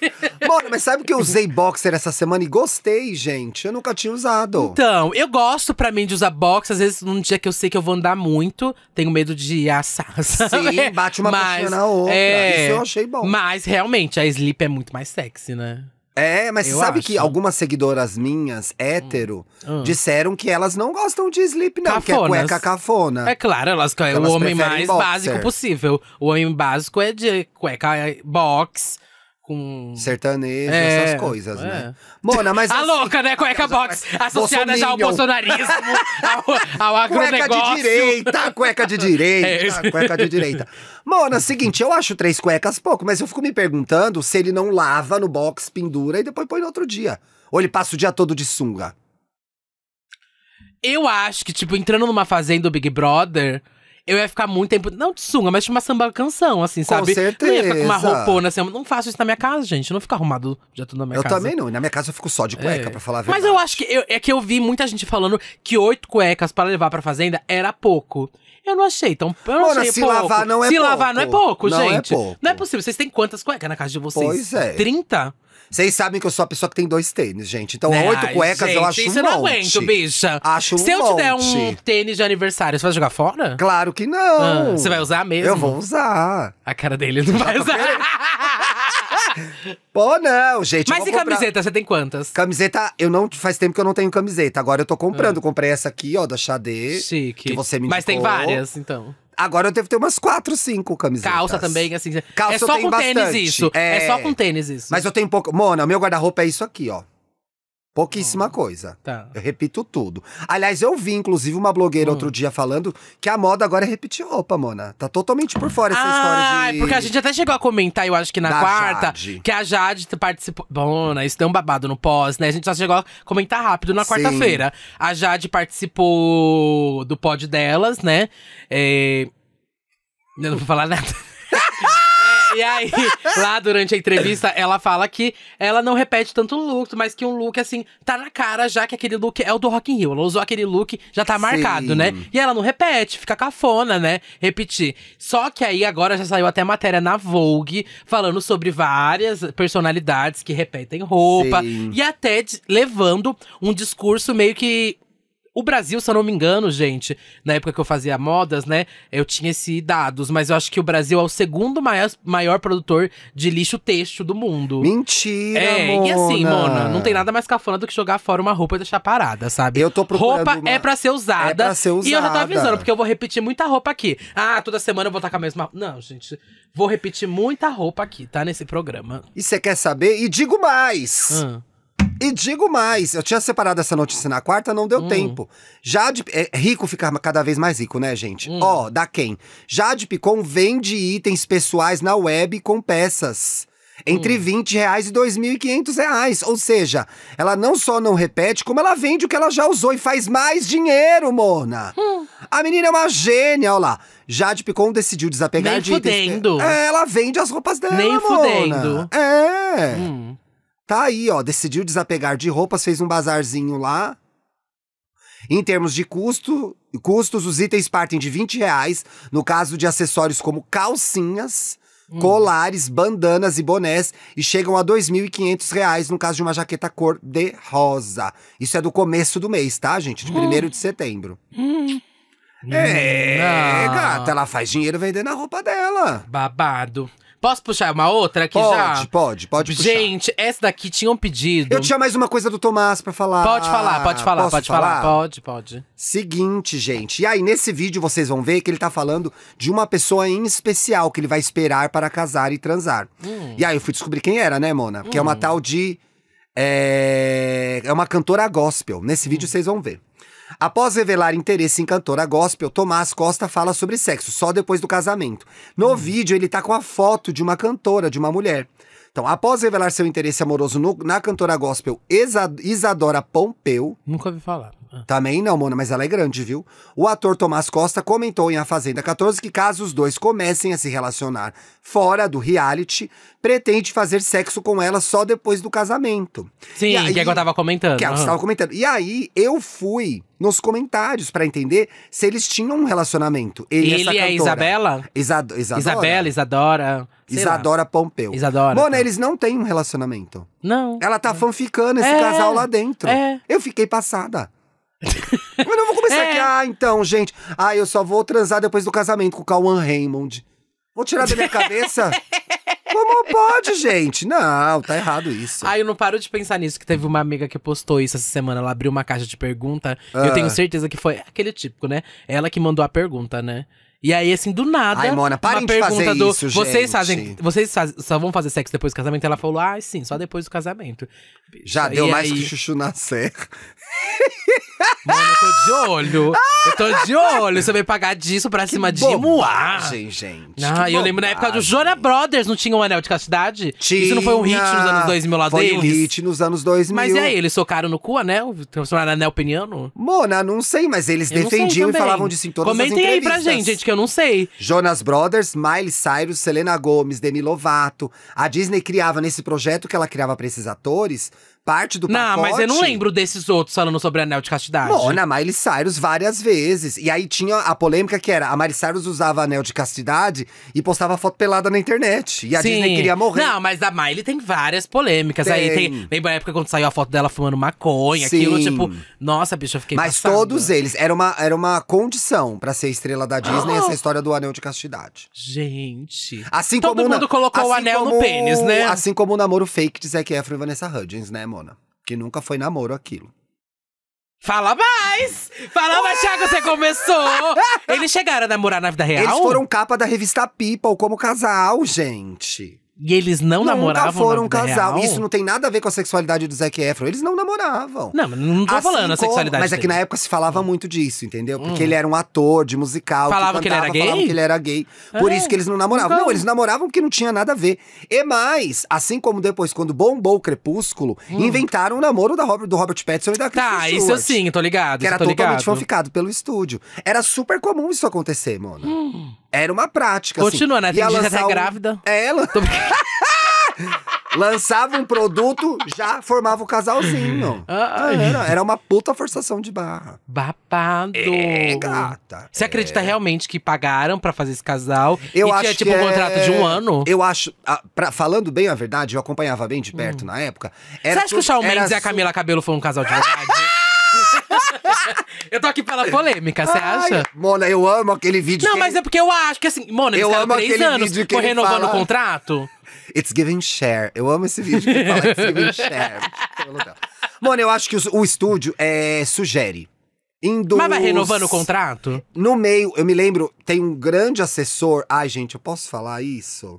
B: Mas sabe que eu usei boxer essa semana e gostei, gente? Eu nunca tinha usado.
C: Então, eu gosto pra mim de usar box, às vezes num dia que eu sei que eu vou andar muito, tenho medo de assar. sabe?
B: Sim, bate uma
C: Mas,
B: na outra.
C: é,
B: Isso eu achei bom.
C: Mas realmente, a sleep é muito mais sexy, né?
B: É, mas
C: Eu
B: você sabe
C: acho.
B: que algumas seguidoras minhas, hétero,
C: Hum.
B: disseram que elas não gostam de sleep, não, que é
C: Cafonas.
B: cueca cafona.
C: É claro, elas, é
B: Elas
C: o homem mais
B: boxer.
C: básico possível. O homem básico é de cueca box, com.
B: Sertanejo,
C: É,
B: essas coisas,
C: é.
B: né? Mona, mas.
C: A
B: assim,
C: louca, né? Cueca box, associada já ao bolsonarismo, ao, ao
B: Cueca
C: agronegócio.
B: de direita, cueca de direita,
C: É.
B: cueca de direita. Mona, seguinte, eu acho três cuecas pouco, mas eu fico me perguntando se ele não lava no box, pendura e depois põe no outro dia. Ou ele passa o dia todo de sunga.
C: Eu acho que, tipo, entrando numa fazenda do Big Brother, eu ia ficar muito tempo. Não de sunga, mas de uma samba canção, assim,
B: Com
C: sabe? Não ia ficar com uma
B: certeza.
C: roupona assim. Eu não faço isso na minha casa, gente. Eu não fico arrumado já tudo na minha
B: eu
C: casa.
B: também não. Na minha casa eu fico só de cueca,
C: É.
B: pra falar a verdade.
C: Mas eu acho que eu- é que eu vi muita gente falando que oito cuecas para levar pra fazenda era pouco. Eu não achei, então. Eu não
B: Mona,
C: achei
B: se
C: pouco.
B: lavar não é
C: Se
B: pouco.
C: lavar não é pouco,
B: Não é
C: gente.
B: pouco.
C: Não é possível. Vocês têm quantas cuecas na casa de vocês?
B: Pois é.
C: 30?
B: Vocês sabem que eu sou a pessoa que tem dois tênis, gente. Então,
C: Ai,
B: oito cuecas eu
C: gente,
B: acho um
C: Isso eu
B: monte.
C: não aguento, bicha.
B: Acho um
C: Se eu te der um
B: monte.
C: tênis de aniversário, você vai jogar fora?
B: Claro que não.
C: Ah, você vai usar mesmo?
B: Eu vou usar.
C: A cara dele não vai usar.
B: Pô, não, gente. eu
C: Mas
B: vou
C: e
B: comprar-
C: camiseta, você tem quantas?
B: Camiseta, eu não. Faz tempo que eu não tenho camiseta. Agora eu tô comprando. Comprei essa aqui, ó, da Xadê.
C: Ah. Chique.
B: Que você me
C: Mas tem
B: indicou.
C: várias, então.
B: Agora eu devo ter umas quatro, cinco camisetas.
C: Calça também, assim.
B: Calça
C: é só com tênis
B: bastante.
C: isso. É...
B: É.
C: só com tênis isso.
B: Mas eu tenho pouco. Mona, meu guarda-roupa é isso aqui, ó. Pouquíssima coisa.
C: Tá.
B: Eu repito tudo. Aliás, eu vi, inclusive, uma blogueira
C: Hum.
B: outro dia falando que a moda agora é repetir roupa, Mona. Tá totalmente por fora essa
C: ah,
B: história de.
C: porque a gente até chegou a comentar, eu acho que na
B: Da
C: quarta,
B: Jade.
C: que a Jade participou. Né, isso deu um babado no pós, né? A gente só chegou a comentar rápido na quarta-feira. A Jade participou do pod delas, né? É... Eu não vou falar nada. E aí, lá durante a entrevista, ela fala que ela não repete tanto look, mas que um look, assim, tá na cara já que aquele look é o do Rock in Rio. Ela usou aquele look, já tá marcado, né? E ela não repete, fica cafona, né? Repetir. Só que aí agora já saiu até matéria na Vogue, falando sobre várias personalidades que repetem roupa.
B: Sim.
C: E até levando um discurso meio que o Brasil, se eu não me engano, gente, na época que eu fazia modas, né, eu tinha esses dados, mas eu acho que o Brasil é o segundo maior, maior produtor de lixo têxtil do mundo.
B: Mentira,
C: é,
B: Mona.
C: e assim, Mona, não tem nada mais cafona do que jogar fora uma roupa e deixar parada, sabe?
B: Eu tô procurando
C: Roupa
B: uma-
C: é pra ser usada.
B: É pra ser
C: E eu já tô
B: usada.
C: avisando, porque eu vou repetir muita roupa aqui. Ah, toda semana eu vou estar com a mesma. Não, gente. Vou repetir muita roupa aqui, tá? Nesse programa.
B: E você quer saber? E digo mais.
C: Ah.
B: E digo mais, eu tinha separado essa notícia na quarta, não
C: Hum.
B: deu tempo. Jade, é, rico fica cada vez mais rico, né, gente?
C: Hum.
B: Ó, da quem? Jade Picon vende itens pessoais na web com peças.
C: Hum.
B: Entre 20 reais e 2.500 reais. Ou seja, ela não só não repete, como ela vende o que ela já usou e faz mais dinheiro, Mona.
C: Hum.
B: A menina é uma gênia, olha lá. Jade Picon decidiu desapegar
C: Nem
B: de itens.
C: fudendo.
B: É, ela vende as roupas dela,
C: Nem
B: Mona.
C: fudendo.
B: É.
C: Hum.
B: Tá aí, ó, decidiu desapegar de roupas, fez um bazarzinho lá. Em termos de custo, custos, os itens partem de 20 reais, no caso de acessórios como calcinhas, colares, bandanas e bonés, e chegam a 2.500 reais no caso de uma jaqueta cor de rosa. Isso é do começo do mês, tá, gente? De 1 de setembro. É,
C: Ah.
B: gata, ela faz dinheiro vendendo a roupa dela.
C: Babado. Posso puxar uma outra aqui
B: Pode,
C: já?
B: pode, pode puxar.
C: Gente, essa daqui tinha um pedido.
B: Eu tinha mais uma coisa do Tomás pra falar.
C: Pode falar, pode falar,
B: Posso
C: pode falar? Pode, pode.
B: Seguinte, gente. E aí, nesse vídeo, vocês vão ver que ele tá falando de uma pessoa em especial que ele vai esperar para casar e transar.
C: Hum.
B: E aí, eu fui descobrir quem era, né, Mona? Que é uma tal de. É... é uma cantora gospel. Nesse
C: Hum.
B: vídeo, vocês vão ver. Após revelar interesse em cantora gospel, Tomás Costa fala sobre sexo só depois do casamento. No
C: Hum.
B: vídeo, ele tá com a foto de uma cantora, de uma mulher. Então, após revelar seu interesse amoroso no- na cantora gospel Isa- Isadora Pompeu,
C: Nunca ouvi falar. Ah.
B: também não, Mona, mas ela é grande, viu? O ator Tomás Costa comentou em A Fazenda 14 que caso os dois comecem a se relacionar fora do reality, pretende fazer sexo com ela só depois do casamento.
C: Sim,
B: E aí-
C: que é que eu tava comentando.
B: Que ela
C: aham.
B: estava comentando. E aí, eu fui nos comentários pra entender se eles tinham um relacionamento. Ele, e essa
C: Ele é
B: cantora.
C: Isabela?
B: Isa- Isadora?
C: Isabela, Isadora. sei lá.
B: Isadora Pompeu.
C: Isadora.
B: Mona,
C: tá.
B: eles não têm um relacionamento.
C: Não.
B: Ela tá fanficando esse
C: É,
B: casal lá dentro.
C: é.
B: Eu fiquei passada. Mas não vou começar
C: É.
B: aqui. Ah, então, gente. Ah, eu só vou transar depois do casamento com o Cauan Raymond. Vou tirar da minha cabeça? Como pode, gente? Não, tá errado isso.
C: Ai, eu não paro de pensar nisso, que teve uma amiga que postou isso essa semana. Ela abriu uma caixa de pergunta. e
B: Ah.
C: Eu tenho certeza que foi aquele típico, né? Ela que mandou a pergunta, né? E aí, assim, do nada.
B: Ai, Mona, parem
C: uma
B: de
C: pergunta
B: fazer
C: do,
B: isso,
C: Vocês
B: gente."
C: fazem. Vocês faz- só vão fazer sexo depois do casamento? Ela falou, ah, sim, só depois do casamento.
B: Já
C: E
B: deu mais
C: aí-
B: que chuchu na serra.
C: Mano, eu tô de olho. eu tô de olho. Você vai pagar disso pra cima de.
B: Bobagem, gente.
C: Ah,
B: que
C: eu lembro na época do. Jonah Brothers, não tinha um anel de castidade? Isso não foi um hit nos anos 2000 lá
B: Foi
C: deles?
B: um hit nos anos 2000.
C: Mas e aí, eles socaram no cu anel? Transformaram anel peniano?
B: Mona, não sei, mas eles
C: Eu
B: defendiam e falavam disso em todas
C: Comentem
B: as
C: aí
B: entrevistas.
C: pra gente, gente, que eu não sei.
B: Jonas Brothers, Miley Cyrus, Selena Gomez, Demi Lovato. A Disney criava nesse projeto que ela criava pra esses atores, parte do
C: Não,
B: pacote.
C: mas eu não lembro desses outros falando sobre anel de castidade.
B: Mona, Miley Cyrus várias vezes. E aí tinha a polêmica que era, a Miley Cyrus usava anel de castidade e postava foto pelada na internet. E a
C: Sim.
B: Disney queria morrer.
C: Não, mas a Miley tem várias polêmicas. Aí
B: Tem.
C: tem. Lembra a época quando saiu a foto dela fumando maconha,
B: Sim.
C: aquilo, tipo, nossa, bicho, eu fiquei
B: Mas
C: passada.
B: todos eles, era uma, era uma condição pra ser estrela da Disney
C: Ah.
B: essa história do anel de castidade.
C: Gente.
B: Assim
C: Todo
B: como na-
C: mundo colocou o
B: assim
C: anel no
B: como-
C: pênis, né?
B: Assim como o namoro fake de Zac Efron e Vanessa Hudgens, né, Mona? Que nunca foi namoro aquilo.
C: Fala mais! Fala mais, Thiago, você começou! Eles chegaram a namorar na vida real?
B: Eles foram capa da revista People como casal, gente.
C: E eles não
B: Nunca
C: namoravam
B: foram um casal.
C: real?
B: Isso não tem nada a ver com a sexualidade do Zac Efron. Eles não namoravam.
C: Não, mas não tô
B: Assim
C: falando a
B: como-
C: sexualidade
B: Mas é que na
C: dele.
B: época se falava muito disso, entendeu? Porque ele era um ator de musical.
C: Falavam que ele
B: cantava,
C: era gay?
B: Falavam que ele era gay. Por
C: É,
B: isso que eles não namoravam.
C: então.
B: Não, eles namoravam porque não tinha nada a ver. E mais, assim como depois, quando bombou o Crepúsculo, inventaram o namoro da Robert, do Robert Pattinson e da Kristen
C: Hum. Tá, isso eu
B: Stewart,
C: sim, tô ligado.
B: Que
C: isso
B: era totalmente
C: ligado.
B: fanficado pelo estúdio. Era super comum isso acontecer, Mona.
C: Hum.
B: Era uma prática. assim.
C: Continua, né? Tem gente
B: lançar
C: até
B: um-
C: grávida.
B: É, ela
C: Tô
B: lançava um produto, já formava o casalzinho.
C: Ai.
B: Era, era uma puta forçação de barra.
C: Babado.
B: É, gata.
C: Você acredita realmente que pagaram pra fazer esse casal?
B: Eu
C: e
B: acho
C: tinha tipo
B: que
C: um
B: é-
C: contrato de um ano?
B: Eu acho, ah, pra- falando bem a verdade, eu acompanhava bem de perto na época.
C: Hum. Você acha que o
B: tudo-
C: Shawn Mendes e a Camila Cabelo foram um casal de verdade? eu tô aqui pela polêmica, você acha?
B: Mona, eu amo aquele vídeo.
C: Não, mas é porque eu acho que assim, eles
B: Eu amo
C: três
B: aquele
C: anos,
B: vídeo que ele
C: renovando
B: fala-
C: o contrato.
B: It's giving share. Eu amo esse vídeo que ele fala It's giving share. Mona, eu acho que o, o estúdio é, sugere. Induz,
C: Mas vai renovando o contrato?
B: No meio, eu me lembro, tem um grande assessor. Ai, gente, eu posso falar isso?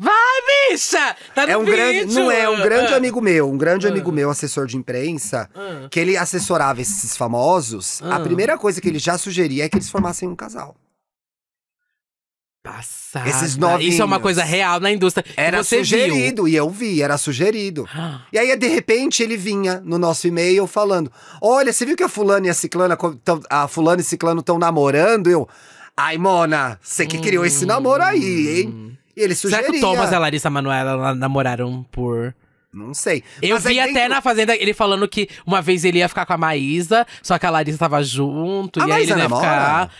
C: Bicha! Tá no
B: É um grande.
C: vídeo!
B: Não é, um grande
C: Ah.
B: amigo meu, um grande
C: Ah.
B: amigo meu, assessor de imprensa,
C: Ah.
B: que ele assessorava esses famosos. A primeira coisa que ele já sugeria é que eles formassem um casal.
C: Passada.
B: Esses novinhos.
C: Isso é uma coisa real na indústria.
B: Era sugerido, e eu vi, era sugerido.
C: Viu.
B: E aí, de repente, ele vinha no nosso e-mail falando: Olha, você viu que a fulana e a ciclana, a fulana e ciclano estão namorando? Eu. Ai, Mona, você que criou esse namoro aí, hein? E ele
C: Será
B: sugeria.
C: que o Thomas e a Larissa Manoela namoraram por.
B: Não sei.
C: Eu
B: Mas
C: vi até na Fazenda ele falando que uma vez ele ia ficar com a Maísa, só que a Larissa tava junto.
B: A
C: e aí ele
B: Maísa
C: ia ficar.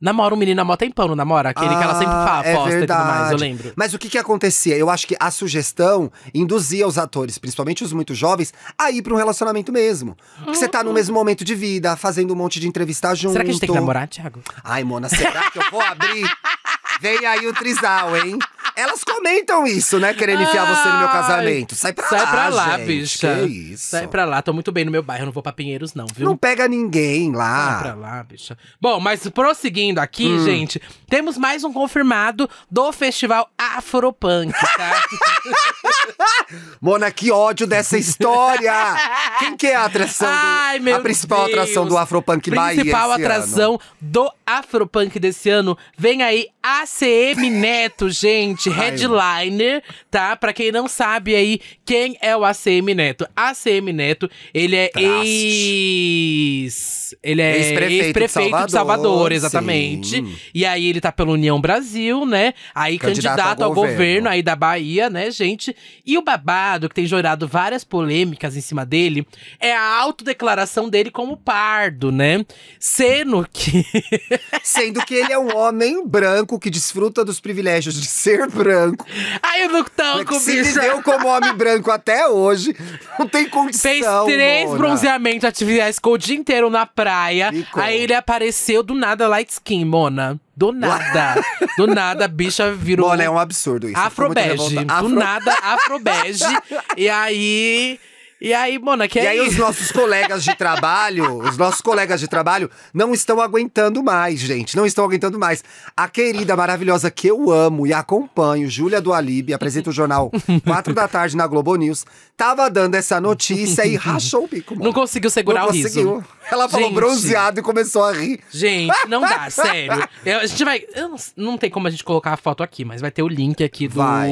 C: Namora um menino há mó tempão, não namora? Aquele que ela sempre
B: Ah,
C: fala,
B: é
C: posta e tudo mais, eu
B: verdade.
C: lembro.
B: Mas o que que acontecia? Eu acho que a sugestão induzia os atores, principalmente os muito jovens, a ir pra um relacionamento mesmo. Porque você tá no mesmo momento de vida, fazendo um monte de entrevista junto.
C: Será que a gente tem que namorar, Thiago?
B: Ai, Mona, será que eu vou abrir? Vem aí o trisal, hein? Elas comentam isso, né? Querendo enfiar você no meu
C: Ai,
B: casamento. Sai pra
C: Sai
B: lá,
C: pra lá,
B: gente.
C: bicha.
B: Que isso?
C: Sai pra lá, tô muito bem no meu bairro, não vou pra Pinheiros, não, viu?
B: Não pega ninguém
C: Sai pra
B: lá.
C: lá, bicha. Bom, mas prosseguindo aqui,
B: Hum.
C: gente, temos mais um confirmado do Festival Afropunk, tá?
B: Mona, que ódio dessa história! Quem que é a atração? do-
C: Ai, meu
B: a principal
C: Deus.
B: atração do Afropunk Bahia
C: Principal atração
B: ano?
C: do Afropunk desse ano. Vem aí ACM Neto, gente, headliner, tá? Pra quem não sabe aí, quem é o ACM Neto? ACM Neto, ele é
B: Traste.
C: ex... Ele é
B: Ex-prefeito de
C: ex-prefeito de Salvador,
B: Salvador,
C: exatamente.
B: sim.
C: E aí ele tá pelo União Brasil, né? Aí
B: Candidato
C: candidato,
B: ao
C: ao governo.
B: governo
C: aí da Bahia, né, gente? E o babado, que tem gerado várias polêmicas em cima dele, é a autodeclaração dele como pardo, né? Sendo que.
B: Sendo que ele é um homem branco que desfruta dos privilégios de ser branco.
C: Ai, eu não tanco,
B: que se
C: bicha.
B: viveu como homem branco até hoje, não tem condição.
C: Fez três
B: Mona.
C: bronzeamentos atividades, ficou o dia inteiro na praia.
B: Ficou.
C: Aí ele apareceu do nada light skin, Mona. Do nada. do nada, a bicha virou.
B: Mona, é um absurdo isso.
C: Afrobege.
B: revoltada.
C: Do
B: Afro-
C: nada, afrobege. e aí. E aí, Mona, que
B: E
C: é
B: aí os nossos colegas de trabalho, os nossos colegas de trabalho não estão aguentando mais, gente. Não estão aguentando mais. A querida, maravilhosa que eu amo e acompanho, Júlia do Alibe, apresenta o jornal 4 da tarde na Globo News, tava dando essa notícia e rachou o bico.
C: Não conseguiu segurar
B: Não
C: o riso.
B: conseguiu. Ela falou
C: Gente.
B: bronzeado e começou a rir.
C: Gente, não dá, sério. Eu- a gente vai. não, não tem como a gente colocar a foto aqui, mas vai ter o link aqui do.
B: Vai.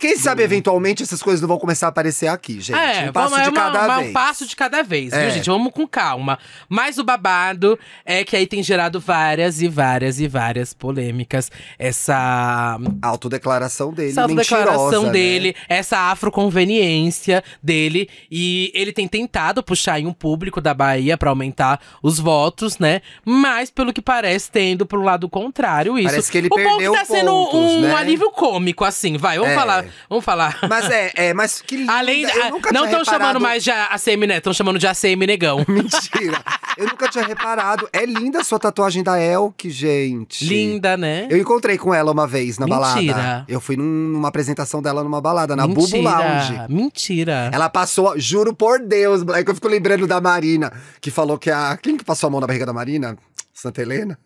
B: Quem sabe, eventualmente, essas coisas não vão começar a aparecer aqui, gente.
C: É,
B: um passo
C: vamos, é
B: de
C: uma-
B: cada
C: uma-
B: vez.
C: um passo de cada vez,
B: É.
C: viu, gente? Vamos com calma. Mas o babado é que aí tem gerado várias e várias e várias polêmicas. Essa,
B: autodeclaração dele,
C: essa autodeclaração
B: né?
C: dele, essa afroconveniência dele. E ele tem tentado puxar em um público da Bahia pra aumentar os votos, né? Mas, pelo que parece, tendo pro lado contrário isso.
B: Parece que ele
C: o bom
B: perdeu
C: que tá sendo
B: pontos,
C: um
B: né?
C: alívio cômico, assim. Vai, vamos
B: É.
C: falar. Vamos falar.
B: Mas é, é, mas que linda.
C: Além,
B: eu nunca
C: não estão chamando mais de ACM Neto, estão chamando de ACM Negão.
B: Mentira. Eu nunca tinha reparado. É linda a sua tatuagem da Elke, gente.
C: Linda, né?
B: Eu encontrei com ela uma vez na
C: Mentira.
B: balada. Eu fui num- numa apresentação dela numa balada, na Bubu
C: Mentira,
B: Lounge.
C: Mentira.
B: Ela passou, juro por Deus, é que eu fico lembrando da Marina, que falou que a. Quem que passou a mão na barriga da Marina? Santa Helena?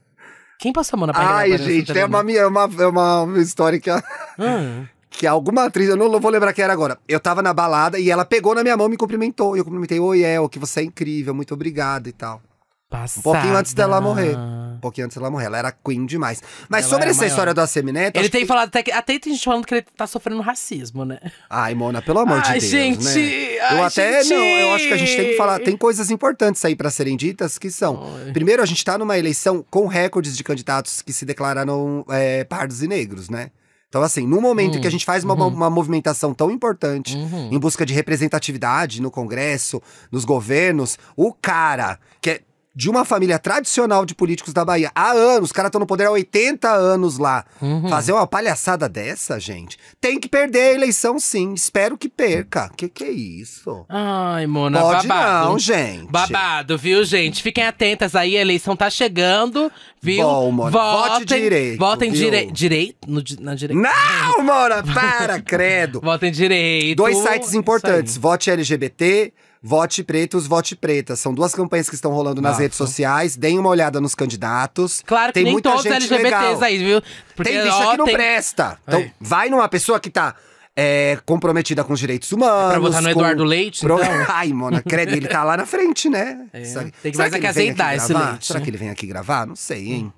C: Quem passou a mão na barriga
B: Ai,
C: da Mariana
B: gente, é
C: Santelena?
B: uma, é uma, é uma, história que, a,
C: Ah,
B: que alguma atriz, eu não vou lembrar quem era agora. Eu tava na balada e ela pegou na minha mão e me cumprimentou. E eu cumprimentei, oi, El, que você é incrível, muito obrigada e tal.
C: passada.
B: pouquinho antes dela morrer. Um pouquinho antes dela morrer. Ela era queen demais. Mas
C: Ela
B: sobre essa
C: maior.
B: história do Assemineto.
C: Ele tem
B: que-
C: falado até que. Até tem gente falando que ele tá sofrendo racismo, né?
B: Ai, Mona, pelo amor
C: Ai,
B: de Deus.
C: gente,
B: né?
C: ai,
B: eu até.
C: gente.
B: Não, eu acho que a gente tem que falar. Tem coisas importantes aí pra serem ditas que são.
C: Ai.
B: Primeiro, a gente tá numa eleição com recordes de candidatos que se declararam é, pardos e negros, né? Então, assim, no momento
C: Hum,
B: que a gente faz uma,
C: uhum.
B: uma movimentação tão importante
C: Uhum.
B: em busca de representatividade no Congresso, nos governos, o cara que é de uma família tradicional de políticos da Bahia há anos, os caras estão no poder há 80 anos lá.
C: Uhum.
B: Fazer uma palhaçada dessa, gente, tem que perder a eleição sim. Espero que perca. Que que é isso?
C: Ai, Mona,
B: Pode
C: babado.
B: não, gente.
C: Babado, viu, gente? Fiquem atentas aí, a eleição tá chegando, viu?
B: Bom, Mona, vote direito,
C: Votem direito. Direito? Na direita.
B: Não, Mora, para, credo.
C: Votem direito.
B: Dois sites importantes. Vote LGBT, Vote Pretos, Vote Preta. São duas campanhas que estão rolando nas
C: Bafo.
B: redes sociais. Deem uma olhada nos candidatos.
C: Claro que
B: Tem
C: nem
B: muita
C: todos os
B: gente
C: LGBTs
B: legal.
C: aí, viu? Porque,
B: tem bicha
C: ó,
B: que não
C: tem-
B: presta. Então,
C: É.
B: vai numa pessoa que tá é, comprometida com os direitos humanos.
C: Pra votar no
B: com-
C: Eduardo Leite,
B: Pro-
C: então?
B: Ai, Mona, credo, ele tá lá na frente, né?
C: É,
B: Será-
C: tem que mais é que azeitar esse leite.
B: Será que ele vem aqui gravar? Não sei, hein?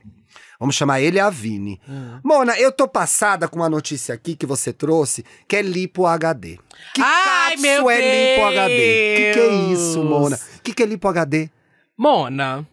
B: Vamos chamar ele e a Vini.
C: Hum.
B: Mona, eu tô passada com uma notícia aqui que você trouxe, que é lipo HD. Que
C: Ai, meu
B: é lipo HD? Que que é isso,
C: Deus.
B: Mona? Que que é lipo HD?
C: Mona,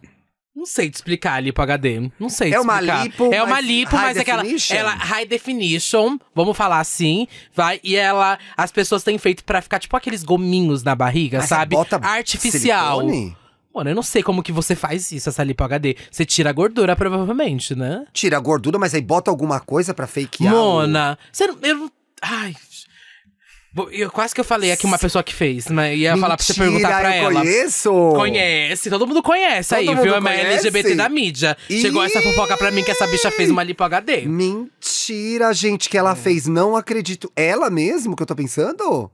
C: não sei te explicar a lipo HD. Não sei te
B: É uma
C: explicar.
B: lipo,
C: É uma lipo, mas é aquela ela high definition, vamos falar assim, vai, e ela as pessoas têm feito pra ficar tipo aqueles gominhos na barriga,
B: Mas
C: sabe?
B: bota
C: Artificial.
B: silicone?
C: Mano, eu não sei como que você faz isso, essa lipo HD. Você tira a gordura, provavelmente, né?
B: Tira a gordura, mas aí bota alguma coisa pra fakear. o-
C: Mona, você não. Eu não. Ai. Eu, quase que eu falei aqui uma pessoa que fez, mas ia falar pra você
B: Mentira,
C: perguntar pra
B: eu
C: ela.
B: conheço!
C: Conhece, todo mundo conhece aí,
B: Todo mundo
C: viu? É uma? LGBT da mídia. Chegou essa fofoca pra mim que essa bicha fez uma lipo HD.
B: Mentira, gente, que
C: É.
B: ela fez. Não acredito. Ela mesmo que eu tô pensando?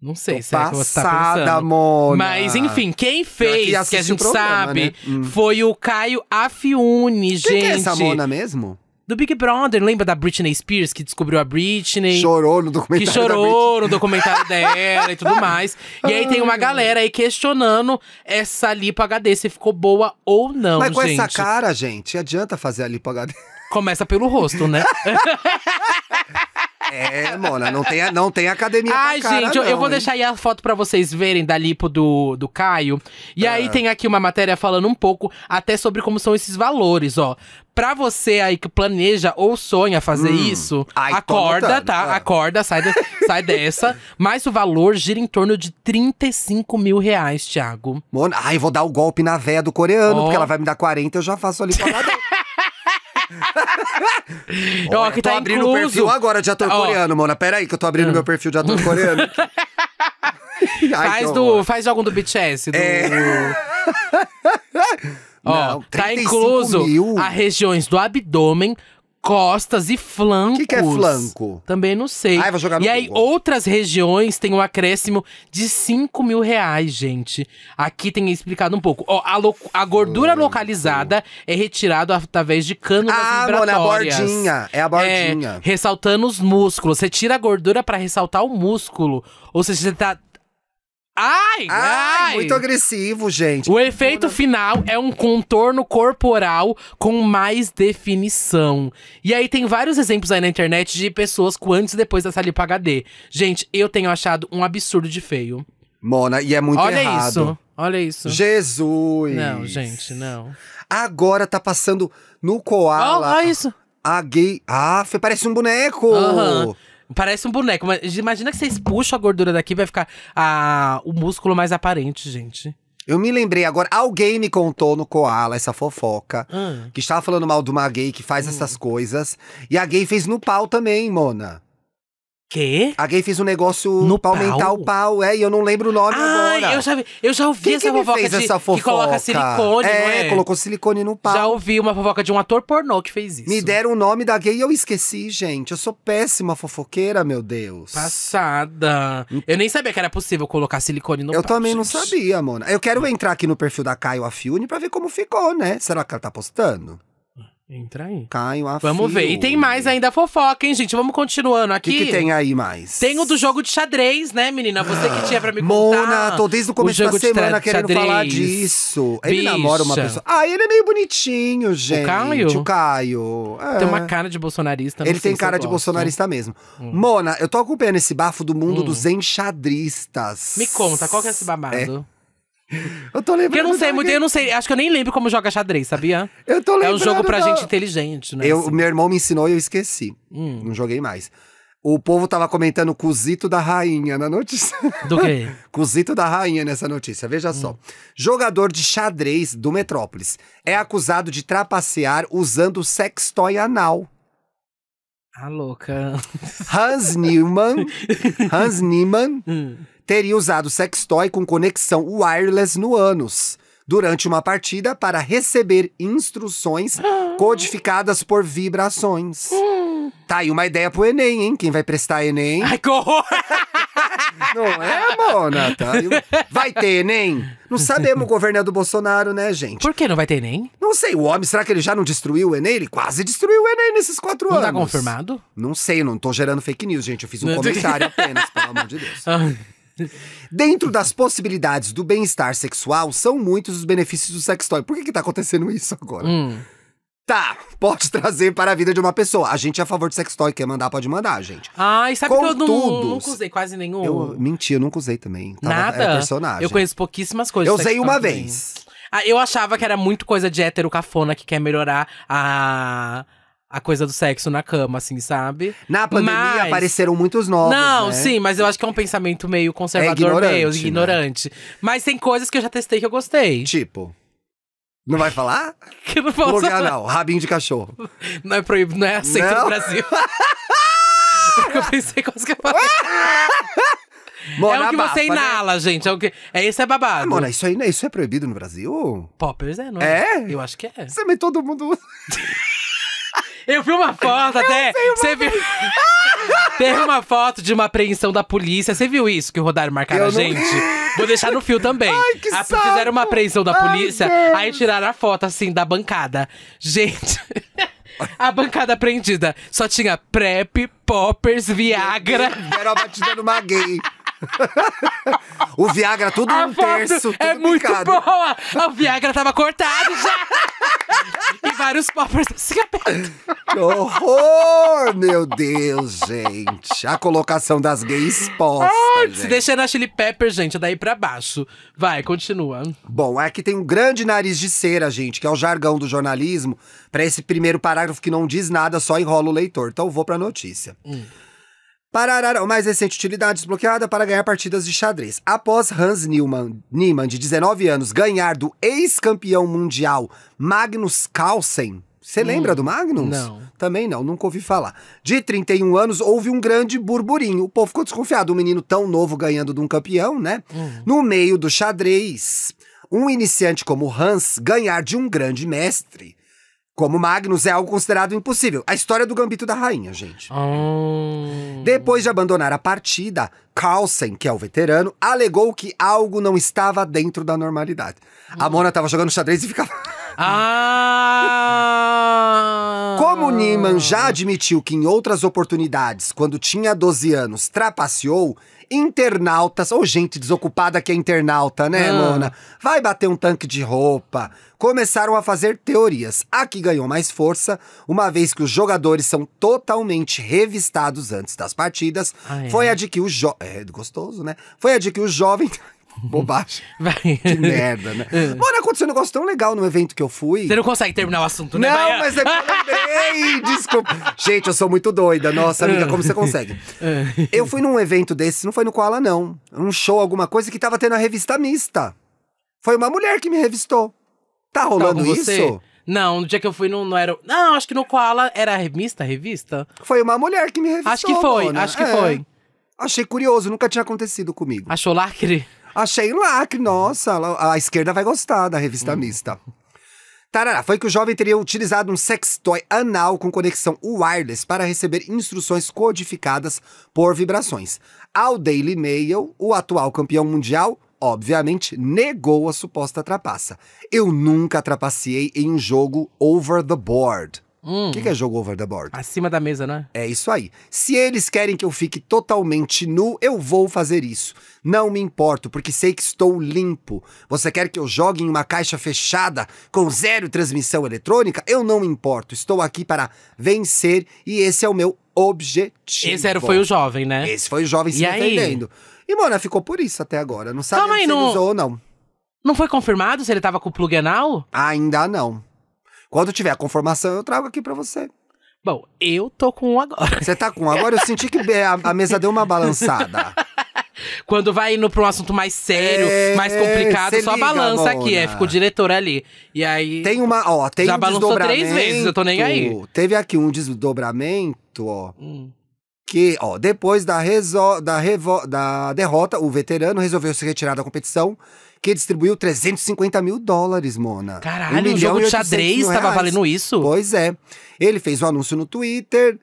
C: Não sei
B: Tô
C: se é que você tá
B: passada,
C: pensando.
B: Mona.
C: Mas enfim, quem fez, que a gente
B: programa,
C: sabe,
B: né? Hum.
C: foi o Caio Afiune, gente.
B: Quem que é essa Mona mesmo?
C: Do Big Brother, lembra da Britney Spears, que descobriu a Britney?
B: Chorou no
C: que
B: documentário da
C: chorou no documentário dela e tudo mais. E aí tem uma galera aí questionando essa lipo HD, se ficou boa ou não,
B: Mas com
C: gente.
B: essa cara, gente, adianta fazer a lipo HD.
C: Começa pelo rosto, né?
B: É, Mona, não tem, não tem academia
C: Ai,
B: pra cara,
C: gente, eu, eu
B: não,
C: vou
B: hein?
C: deixar aí a foto pra vocês verem da lipo do, do Caio. E aí
B: Ah.
C: tem aqui uma matéria falando um pouco até sobre como são esses valores, ó. Pra você aí que planeja ou sonha fazer
B: Hum.
C: isso,
B: Ai,
C: acorda, tá?
B: Ah.
C: Acorda, sai, de- sai dessa. Mas o valor gira em torno de 35 mil reais, Thiago.
B: Mona, ai, vou dar o golpe na véia do coreano,
C: Ó.
B: porque ela vai me dar 40, eu já faço a lipo HD.
C: Ó,
B: Olha,
C: que
B: tô
C: tá
B: abrindo o
C: incluso.
B: perfil agora de ator
C: Ó.
B: coreano, Mona. Pera aí que eu tô abrindo meu perfil de ator coreano. Ai,
C: Faz, do, faz algum do BTS. Do...
B: É.
C: Ó,
B: Não,
C: tá
B: 35
C: incluso
B: mil?
C: a regiões do abdômen, costas e flancos.
B: O que, que é flanco?
C: Também não sei.
B: Ai, vou jogar no
C: e aí,
B: Google.
C: outras regiões têm um acréscimo de 5 mil reais, gente. Aqui tem explicado um pouco. Ó, a, lo- a gordura localizada é retirada através de cânulas
B: Ah, Mona, é a
C: vibratórias.
B: bordinha. É a bordinha.
C: É, ressaltando os músculos. Você tira a gordura pra ressaltar o músculo. Ou seja, você tá. Ai!
B: Ai,
C: ai.
B: muito agressivo, gente.
C: O efeito final é um contorno corporal com mais definição. E aí tem vários exemplos aí na internet de pessoas com antes e depois dessa lipo HD. Gente, eu tenho achado um absurdo de feio.
B: Mona, e é muito
C: olha
B: errado.
C: isso. Olha isso.
B: Jesus.
C: Não, gente, não.
B: Agora tá passando no
C: Olha
B: koala.
C: olha isso.
B: A gay. Ah, parece um boneco.
C: Aham. Parece um boneco, mas imagina que vocês puxam a gordura daqui vai ficar ah, o músculo mais aparente, gente.
B: Eu me lembrei agora, alguém me contou no Koala essa fofoca.
C: Ah.
B: Que estava falando mal de uma gay que faz essas coisas. E a gay fez no pau também, Mona.
C: Quê?
B: A gay fez um negócio
C: No
B: pra aumentar
C: pau?
B: o pau, é, e eu não lembro o nome
C: Ai,
B: agora.
C: eu já, vi- eu já ouvi
B: Quem
C: essa
B: que
C: fofoca
B: fez
C: de
B: essa fofoca?
C: que coloca silicone,
B: é,
C: não é?
B: colocou silicone no pau.
C: Já ouvi uma fofoca de um ator pornô que fez isso.
B: Me deram o nome da gay e eu esqueci, gente. Eu sou péssima fofoqueira, meu Deus.
C: Passada. Eu nem sabia que era possível colocar silicone no
B: eu
C: pau,
B: também não
C: gente.
B: sabia, Mona. Eu quero entrar aqui no perfil da Caio Afiune pra ver como ficou, né? Será que ela tá postando?
C: Entra aí.
B: Caio a
C: Vamos ver. E tem mais ainda fofoca, hein, gente? Vamos continuando
B: O
C: aqui.
B: que, que tem aí mais?
C: Tem o do jogo de xadrez, né, menina? Você que tinha pra me contar.
B: Mona, tô desde o começo
C: jogo
B: da
C: de
B: semana querendo
C: xadrez.
B: falar disso. Ele
C: Bicha.
B: namora uma pessoa. Ah, ele é meio bonitinho, gente.
C: Caio?
B: O Caio. É.
C: Tem uma cara de bolsonarista.
B: Ele tem cara de
C: gosto.
B: bolsonarista mesmo. Mona, eu tô acompanhando esse bafo do mundo dos enxadristas.
C: Hum. Me conta, qual que é esse babado?
B: Eu tô lembrando.
C: Porque eu não sei muito, eu não sei. Acho que eu nem lembro como joga xadrez, sabia?
B: Eu tô
C: É
B: lembrando.
C: um jogo pra
B: da-
C: gente inteligente, né?
B: Eu,
C: assim.
B: meu irmão me ensinou e eu esqueci.
C: Hum.
B: Não joguei mais. O povo tava comentando o cozito da rainha na notícia.
C: Do quê?
B: Cozito da rainha nessa notícia, veja só. Jogador de xadrez do Metrópolis é acusado de trapacear usando sextoy anal.
C: Ah, louca.
B: Hans Niemann, Hans Niemann
C: Hum.
B: Teria usado sextoy com conexão wireless no ânus durante uma partida para receber instruções codificadas por vibrações. Tá aí uma ideia pro Enem, hein? Quem vai prestar Enem?
C: Ai, que horror!
B: Não é, Mona? Tá? Vai ter Enem? Não sabemos o governo é do Bolsonaro, né, gente?
C: Por que não vai ter nem?
B: Não sei, o homem, será que ele já não destruiu o Enem? Ele quase destruiu o Enem nesses quatro
C: Não
B: anos.
C: tá confirmado?
B: Não sei, não tô gerando fake news, gente. Eu fiz um
C: Não,
B: comentário apenas, pelo amor de Deus. Dentro das possibilidades do bem-estar sexual, são muitos os benefícios do sextoy. Por que que tá acontecendo isso agora?
C: hum.
B: Tá, pode trazer para a vida de uma pessoa. A gente é a favor de sextoy, quer mandar, pode mandar, gente.
C: Ai, sabe que eu não,
B: Contudo,
C: nunca usei quase nenhum?
B: Eu menti, eu nunca usei também. Tava-
C: Nada?
B: É personagem.
C: Eu conheço pouquíssimas coisas.
B: Eu usei uma
C: também.
B: vez.
C: Ah, eu achava que era muito coisa de hétero cafona que quer melhorar a, a coisa do sexo na cama, assim, sabe?
B: Na pandemia
C: Mas-
B: apareceram muitos novos.
C: Não,
B: né?
C: sim, mas eu acho que é um pensamento meio conservador,
B: ignorante,
C: meio
B: né?
C: ignorante. Mas tem coisas que eu já testei que eu gostei.
B: Tipo. Não vai falar?
C: Que eu não posso
B: Lugar
C: falar.
B: não, rabinho de cachorro.
C: Não é proibido, não é aceito
B: Não?
C: no Brasil. Eu pensei quase que eu falei. É o que você
B: né?
C: inala, gente. É o que. É esse é babado.
B: Ah, Mona, isso aí isso é proibido no Brasil?
C: Poppers é, não
B: É?
C: Eu acho que é.
B: Você vê todo mundo usa.
C: Eu vi uma foto até. Você viu? Teve uma foto de uma apreensão da polícia. Você viu isso que o Rodário marcaram a
B: não-
C: gente? Vou deixar no fio também.
B: Ai, que
C: Ah,
B: saco!
C: Fizeram uma apreensão da
B: Ai,
C: polícia,
B: Deus!
C: aí tiraram a foto assim da bancada. Gente. A bancada apreendida só tinha PrEP, Poppers, Viagra.
B: Era a batida numa gay. o Viagra, tudo
C: A
B: um terço,
C: é muito
B: picado.
C: boa! O Viagra tava cortado já! e vários poppers assim.
B: Que horror, meu Deus, gente. A colocação das gays exposta,
C: Se deixar na Chili Pepper, gente, é daí pra baixo. Vai, continua.
B: Bom, aqui tem um grande nariz de cera, gente, que é o jargão do jornalismo, pra esse primeiro parágrafo que não diz nada, só enrola o leitor. Então eu vou pra notícia. Pararara, o mais recente utilidade desbloqueada para ganhar partidas de xadrez. Após Hans Niemann, Niemann, de 19 anos, ganhar do ex-campeão mundial Magnus Carlsen. Você lembra do Magnus?
C: não.
B: Também não, nunca ouvi falar. De 31 anos, houve um grande burburinho. O povo ficou desconfiado. Um menino tão novo ganhando de um campeão, né? No meio do xadrez, um iniciante como Hans ganhar de um grande mestre como Magnus é algo considerado impossível. A história do Gambito da Rainha, gente.
C: Hum.
B: Depois de abandonar a partida, Carlsen, que é o veterano, alegou que algo não estava dentro da normalidade. A Mona tava jogando xadrez e ficava.
C: Ah!
B: Como Niemann já admitiu que em outras oportunidades, quando tinha 12 anos, trapaceou, internautas, ou gente desocupada que é internauta, né,
C: Ah.
B: Mona? Vai bater um tanque de roupa. Começaram a fazer teorias. A que ganhou mais força, uma vez que os jogadores são totalmente revistados antes das partidas,
C: Ah, é?
B: foi a de que o jo... É gostoso, né? Foi a de que o jovem. Bobagem.
C: Vai.
B: Que merda, né? Mano, aconteceu um negócio tão legal no evento que eu fui.
C: Você não consegue terminar o assunto, né?
B: Não, mas é que eu lembrei, desculpa. Gente, eu sou muito doida. Nossa, amiga, como você consegue? Eu fui num evento desse, não foi no Koala, não. Um show, alguma coisa que tava tendo a revista mista. Foi uma mulher que me revistou. Tá
C: Tava
B: rolando isso?
C: você? Não, no dia que eu fui não, não era. Não, acho que no Koala era a revista, revista?
B: Foi uma mulher que me revistou.
C: Acho que foi,
B: Mona.
C: acho que
B: É.
C: foi.
B: Achei curioso, nunca tinha acontecido comigo.
C: Achou lacre?
B: Achei lacre, nossa, a esquerda vai gostar da revista mista. Tarará, foi que o jovem teria utilizado um sextoy anal com conexão wireless para receber instruções codificadas por vibrações. Ao Daily Mail, o atual campeão mundial obviamente, negou a suposta trapaça. Eu nunca trapaceei em um jogo over the board. O que, que é jogo over the board?
C: Acima da mesa, né?
B: É isso aí. Se eles querem que eu fique totalmente nu, eu vou fazer isso. Não me importo, porque sei que estou limpo. Você quer que eu jogue em uma caixa fechada com zero transmissão eletrônica? Eu não me importo. Estou aqui para vencer e esse é o meu objetivo.
C: Esse era, foi o jovem, né?
B: Esse foi o jovem se
C: E aí?
B: defendendo. E, mano, ficou por isso até agora. Não sabe se ele
C: não-
B: usou ou não.
C: Não foi confirmado se ele tava com o plug anal?
B: Ainda não. Quando tiver a conformação, eu trago aqui pra você.
C: Bom, eu tô com um agora.
B: Você tá com um agora? Eu senti que a, a mesa deu uma balançada.
C: Quando vai indo pra um assunto mais sério,
B: É,
C: mais complicado, só
B: liga,
C: balança aqui. É,
B: Mona.
C: fica o diretor ali. E aí.
B: Tem uma, ó, tem
C: Já
B: um
C: balançou três vezes, eu tô nem aí.
B: Teve aqui um desdobramento, ó,
C: Hum.
B: Que, ó, depois da, da, da derrota, o veterano resolveu se retirar da competição, que distribuiu 350 mil dólares, Mona. Um
C: Caralho,
B: milhão
C: o jogo de
B: 800
C: xadrez
B: mil
C: tava
B: reais.
C: valendo isso?
B: Pois é. Ele fez um anúncio no Twitter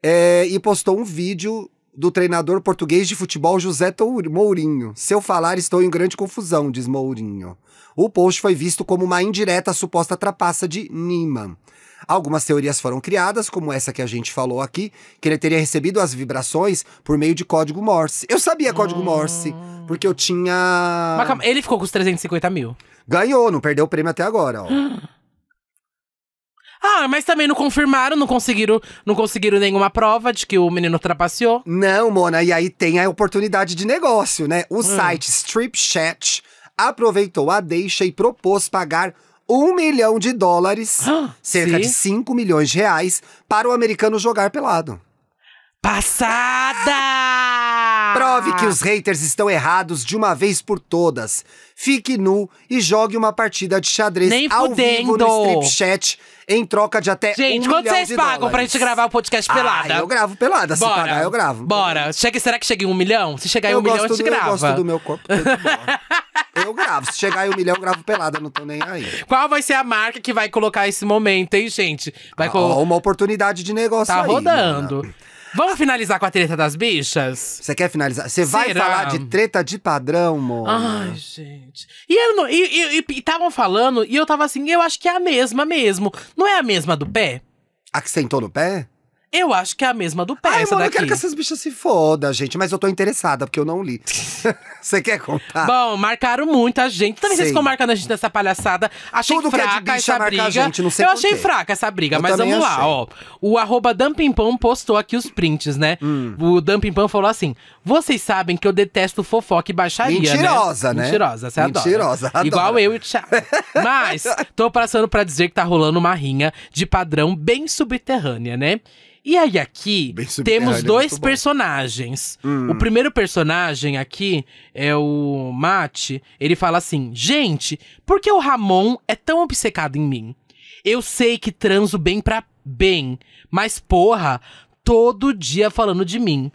B: é, e postou um vídeo do treinador português de futebol José Mourinho. Se eu falar, estou em grande confusão, diz Mourinho. O post foi visto como uma indireta à suposta trapaça de Niemann. Algumas teorias foram criadas, como essa que a gente falou aqui, que ele teria recebido as vibrações por meio de código Morse. Eu sabia código Morse, porque eu tinha.
C: Mas calma, ele ficou com os 350 mil.
B: Ganhou, não perdeu o prêmio até agora, ó.
C: Ah, mas também não confirmaram, não conseguiram, não conseguiram nenhuma prova de que o menino trapaceou.
B: Não, Mona, e aí tem a oportunidade de negócio, né?
C: Hum.
B: O site Stripchat aproveitou a deixa e propôs pagar um milhão de dólares,
C: Ah,
B: cerca
C: sim.
B: de 5 milhões de reais, para o americano jogar pelado.
C: Passada!
B: Prove que os haters estão errados de uma vez por todas. Fique nu e jogue uma partida de xadrez
C: Nem
B: ao vivo no
C: fudendo.
B: Stripchat em troca de até
C: Gente,
B: um
C: quanto
B: milhão
C: vocês
B: de
C: pagam pra
B: dólares.
C: gente gravar o podcast pelada?
B: Ah, eu gravo pelada. Se
C: Bora.
B: pagar, eu gravo.
C: Bora. Chega, será que chega em um milhão? Se chegar em
B: eu
C: um milhão, a
B: gosto
C: gente
B: do,
C: grava.
B: Eu gosto do meu corpo. boa. eu gravo. Se chegar em um milhão, eu gravo pelada. Não tô nem aí.
C: Qual vai ser a marca que vai colocar esse momento, hein, gente? Vai
B: Ó,
C: colo-
B: uma oportunidade de negócio
C: Tá
B: aí,
C: rodando. Vamos finalizar com a treta das bichas?
B: Você quer finalizar? Você vai
C: Será?
B: falar de treta de padrão, Mona?
C: Ai, gente. E eu não- e- e- e estavam falando, e eu tava assim, eu acho que é a mesma mesmo. Não é a mesma do pé?
B: A que sentou no pé?
C: Eu acho que é a mesma do pé,
B: Ai,
C: essa
B: mano, eu
C: daqui.
B: quero que essas bichas se fodam, gente. Mas eu tô interessada, porque eu não li. Você quer contar?
C: Bom, marcaram muita gente. Também vocês ficam marcando a gente nessa palhaçada. Achei
B: Tudo que é de
C: fraca
B: bicha
C: essa
B: marca a
C: briga.
B: gente, não sei
C: eu
B: por
C: achei
B: quê.
C: fraca essa briga,
B: Eu
C: mas
B: também
C: vamos lá,
B: achei.
C: ó. O arroba Dumpimpão postou aqui os prints, né?
B: Hum.
C: O Dumpimpão falou assim: vocês sabem que eu detesto fofoca e baixaria,
B: Mentirosa,
C: né?
B: né?
C: Mentirosa, você adora.
B: Mentirosa, adoro.
C: Igual eu e o Thiago. Mas, tô passando pra dizer que tá rolando uma rinha de padrão bem subterrânea, né? E aí aqui
B: Bem subterrânea,
C: temos dois
B: bom.
C: personagens.
B: Hum.
C: O primeiro personagem aqui é o Mate. Ele fala assim: Gente, por que o Ramon é tão obcecado em mim? Eu sei que transo bem pra bem, mas porra, todo dia falando de mim.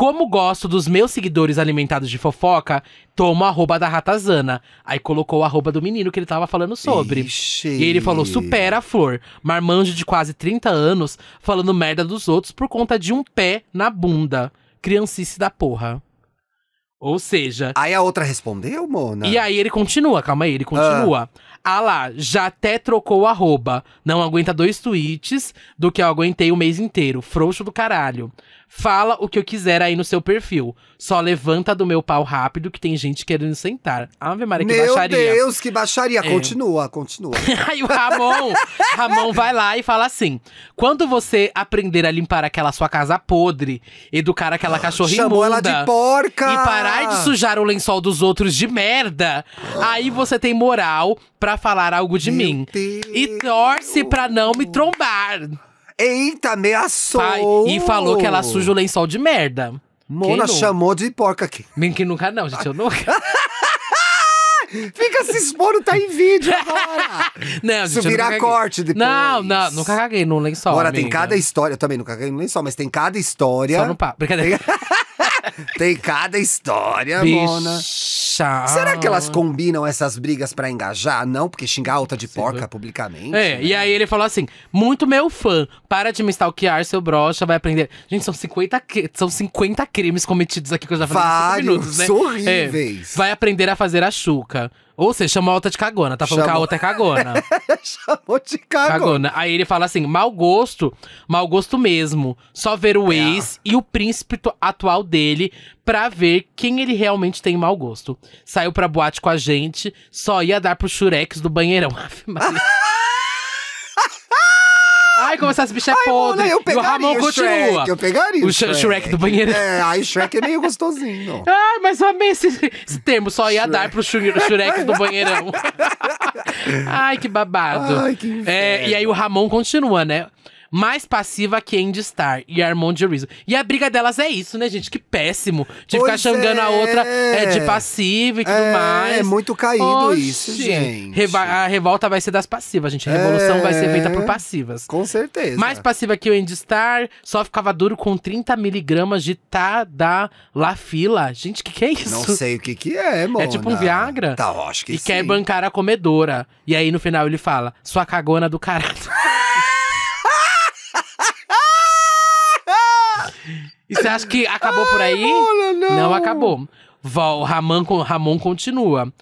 C: Como gosto dos meus seguidores alimentados de fofoca, tomo arroba da ratazana. Aí colocou o arroba do menino que ele tava falando sobre.
B: Ixi.
C: E ele falou: supera a flor. Marmanjo de quase 30 anos falando merda dos outros por conta de um pé na bunda. Criancice da porra. Ou seja.
B: Aí a outra respondeu, Mona?
C: E aí ele continua, calma aí, ele continua. Ah. lá, já até trocou o arroba. Não aguenta dois tweets do que eu aguentei o mês inteiro. Frouxo do caralho. Fala o que eu quiser aí no seu perfil. Só levanta do meu pau rápido que tem gente querendo sentar. Ave Maria, que
B: Meu
C: baixaria.
B: Deus, que baixaria.
C: É.
B: Continua, continua.
C: Aí o Ramon, Ramon vai lá e fala assim: quando você aprender a limpar aquela sua casa podre, educar aquela cachorra
B: Chamou
C: imunda
B: ela de porca!
C: e parar de sujar o lençol dos outros de merda, aí você tem moral pra falar algo de
B: Meu
C: mim.
B: Deus.
C: E torce pra não me trombar.
B: Eita, ameaçou!
C: Pai, e falou que ela suja o lençol de merda.
B: Mona chamou de porca aqui.
C: Bem que nunca não, gente, eu nunca.
B: Fica se expondo, tá em vídeo agora.
C: Não, gente,
B: virar corte depois.
C: Não, não, nunca caguei no lençol.
B: Agora tem
C: amiga.
B: cada história. Eu também nunca caguei no lençol, mas tem cada história.
C: Só no papo. Brincadeira.
B: Tem cada história, Mona.
C: Bicha. acha?
B: Será que elas combinam essas brigas pra engajar? Não, porque xingar a outra de porca publicamente.
C: É,
B: né?
C: e aí ele falou assim: muito meu fã, para de me stalkear, seu brocha, vai aprender. Gente, são 50, cri- são 50 crimes cometidos aqui que eu já falei
B: Vários,
C: minutos, né?
B: horríveis.
C: É, vai aprender a fazer a chuca. Ou seja, chamou a outra de cagona, tá falando que a
B: Chamou.
C: outra é cagona.
B: Chamou de cagona.
C: cagona. Aí ele fala assim: mau gosto, mau gosto mesmo. Só ver
B: É.
C: o ex e o príncipe tu- atual dele pra ver quem ele realmente tem mau gosto. Saiu pra boate com a gente, só ia dar pro Shurex do banheirão. Ave Maria. Ai, como essa bicha é podre.
B: Eu
C: e o
B: pegaria
C: Ramon continua.
B: Shrek, eu pegaria
C: O
B: o
C: Sh-
B: Shrek.
C: Shrek do banheiro.
B: É, aí o Shrek é meio gostosinho.
C: Ai, mas eu amei esse, esse termo. Só ia
B: Shrek.
C: dar pro Shurek do banheirão. Ai, que babado.
B: Ai, que inferno.
C: É, e aí o Ramon continua, né? Mais passiva que Andy Star e Armand Rizzo. E a briga delas é isso, né, gente? Que péssimo. De ficar
B: Pois
C: xangando a
B: é.
C: outra é, de passiva e tudo
B: É,
C: mais.
B: é muito caído
C: Oxi.
B: isso, gente.
C: Reva- a revolta vai ser das passivas, gente. A revolução vai ser feita por
B: É.
C: passivas.
B: Com certeza.
C: Mais passiva que o Andy Star, só ficava duro com 30 miligramas de Tadalafila. Gente, o que, que é isso?
B: Não sei o que que é, mano.
C: É tipo um Viagra?
B: Tá, acho que
C: E
B: sim.
C: quer bancar a comedora. E aí no final ele fala: sua cagona do caralho. e você acha que acabou por aí?
B: Não.
C: Não acabou. Vol, Ramon, Ramon continua.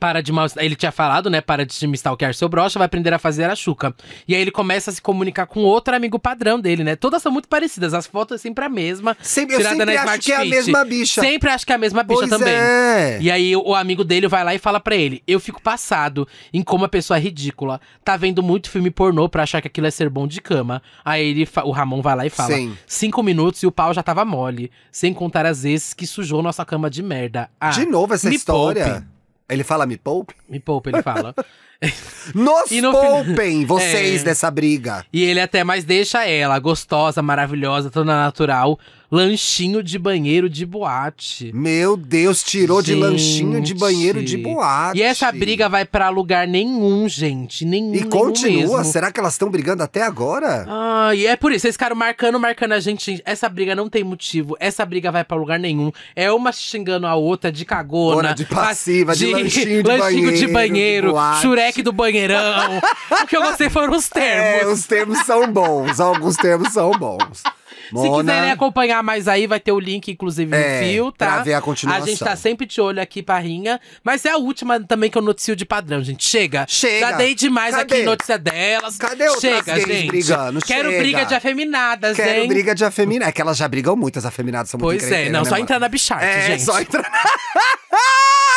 C: Para de mal. Ele tinha falado, né? Para de me stalkear seu brocha, vai aprender a fazer a chuca. E aí ele começa a se comunicar com outro amigo padrão dele, né? Todas são muito parecidas, as fotos é sempre a mesma.
B: Sempre, eu
C: tirada
B: sempre
C: na
B: acho
C: Smart
B: que é a
C: Fit.
B: mesma bicha.
C: Sempre acho que é a mesma bicha
B: pois
C: também.
B: É.
C: E aí o amigo dele vai lá e fala pra ele: Eu fico passado em como a pessoa é ridícula. Tá vendo muito filme pornô pra achar que aquilo é ser bom de cama. Aí ele o Ramon vai lá e fala:
B: Sim.
C: Cinco minutos e o pau já tava mole. Sem contar as vezes que sujou nossa cama de merda. Ah,
B: De novo essa história.
C: poupe.
B: Ele fala me poupe?
C: Me poupa, ele fala.
B: Nos
C: E no
B: poupem vocês
C: É.
B: dessa briga.
C: e ele até mais deixa ela, gostosa, maravilhosa, toda natural. Lanchinho de banheiro de boate.
B: Meu Deus, tirou de
C: Gente.
B: lanchinho de banheiro de boate.
C: E essa briga vai pra lugar nenhum, gente. Nenhum.
B: E
C: nenhum
B: continua?
C: mesmo.
B: Será que elas estão brigando até agora?
C: Ah, e é por isso, eles ficaram marcando, marcando a gente. Essa briga não tem motivo, essa briga vai pra lugar nenhum. É uma xingando a outra de cagona.
B: Ora, de passiva, de lanchinho de
C: lanchinho de
B: banheiro,
C: banheiro,
B: de boate.
C: xurek do banheirão. o que eu gostei foram os
B: É,
C: termos.
B: os termos são bons. Alguns termos são bons.
C: Se quiserem acompanhar mais aí, vai ter o link, inclusive,
B: É,
C: no fio, tá?
B: pra ver a continuação.
C: A gente tá sempre de olho aqui, parrinha. Mas é a última também que eu noticio de padrão, gente. Chega.
B: Chega.
C: Já dei demais
B: Cadê?
C: aqui notícia delas.
B: Cadê outras
C: Chega,
B: gays
C: gente.
B: brigando?
C: Quero
B: Chega.
C: briga de afeminadas,
B: Quero
C: hein?
B: briga de afeminadas. É que elas já brigam muito, as afeminadas são muito
C: Pois é, não,
B: né,
C: só entrar na Bichart,
B: É,
C: gente.
B: só entrar.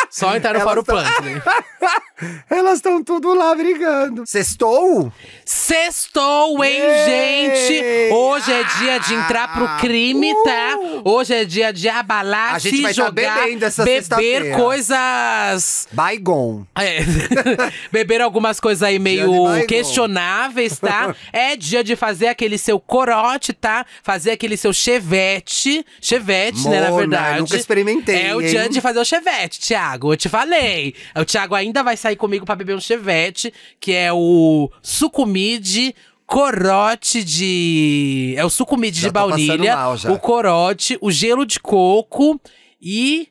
C: Só entrar no
B: Elas
C: Fórum
B: tão-. Elas estão tudo lá brigando. Sextou?
C: Sextou, hein,
B: Ei!
C: gente? Hoje é dia de entrar pro crime, tá? Hoje é dia de abalar,
B: A gente
C: se
B: vai tá
C: jogar,
B: bebendo essa
C: beber
B: sexta-feira.
C: coisas
B: Baigon.
C: É. Beber algumas coisas aí
B: de
C: meio
B: Baigon.
C: questionáveis, tá? É dia de fazer aquele seu corote, tá? Fazer aquele seu chevette. Chevette, né, na
B: Mona,
C: verdade.
B: nunca experimentei,
C: É o
B: hein?
C: dia de fazer o chevette, Thiago. Eu te falei. O Thiago ainda vai sair comigo pra beber um chevette, que é o sucumide corote de. É o sucumide
B: Já
C: de baunilha, o corote, o gelo de coco e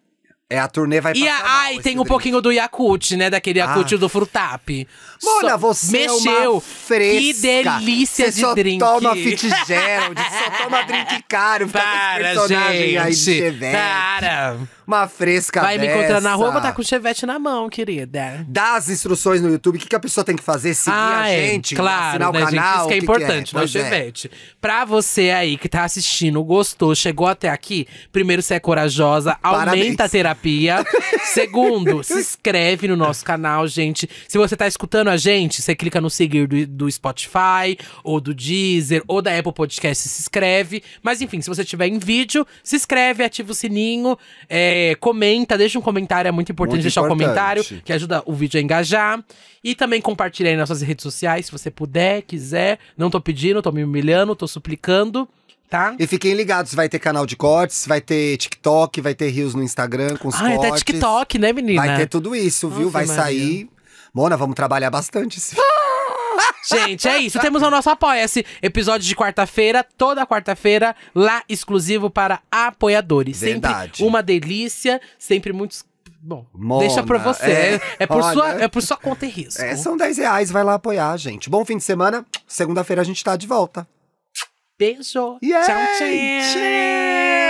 B: É, a turnê vai
C: e
B: passar
C: a,
B: mal
C: ai,
B: esse
C: tem um
B: drink.
C: pouquinho do Yakult, né? Daquele Yakult
B: Ah.
C: do Frutap.
B: Mona, você é
C: mexeu.
B: uma fresca.
C: Que delícia
B: você
C: de
B: só
C: drink.
B: toma Fitzgerald, só toma drink caro. Fica
C: Para,
B: personagem aí de
C: gente.
B: chevette.
C: Para.
B: Uma fresca
C: Vai me encontrar na rua,
B: dessa.
C: estar com o chevette na mão, querida.
B: Dá as instruções no YouTube, o que, que a pessoa tem que fazer? Seguir
C: ah,
B: a
C: é,
B: gente,
C: claro,
B: assinar o
C: né, gente?
B: canal.
C: Isso que é
B: o
C: importante, né? O
B: Pois é.
C: chevette. Pra você aí que tá assistindo, gostou, chegou até aqui, primeiro, você é corajosa,
B: Parabéns.
C: aumenta a terapia. Segundo, se inscreve no nosso canal, gente. Se você tá escutando a gente, você clica no seguir do, do Spotify, ou do Deezer, ou da Apple Podcast, se inscreve. Mas enfim, se você estiver em vídeo, se inscreve, ativa o sininho, é, comenta, deixa um comentário, é muito importante
B: Muito
C: deixar o
B: importante.
C: comentário que ajuda o vídeo a engajar. E também compartilha aí nas suas redes sociais, se você puder, quiser. Não tô pedindo, tô me humilhando, tô suplicando, tá?
B: E fiquem ligados, vai ter canal de cortes, vai ter TikTok, vai ter Rios no Instagram com os
C: Ah,
B: cortes.
C: até TikTok, né, menina?
B: Vai ter tudo isso, viu?
C: Ave
B: vai
C: Maria.
B: sair. Mona, vamos trabalhar bastante. esse-
C: Gente, é isso. Temos o nosso Apoia-se. Episódio de quarta-feira, toda quarta-feira, lá exclusivo para apoiadores.
B: Verdade.
C: Sempre uma delícia, sempre muitos Bom,
B: Mona,
C: deixa pra você.
B: é,
C: É, por
B: olha.
C: sua, é por sua conta e risco.
B: É, são 10 reais, vai lá apoiar, gente. Bom fim de semana. Segunda-feira a gente tá de volta.
C: Beijo. Tchau, tchau.
B: Tchau!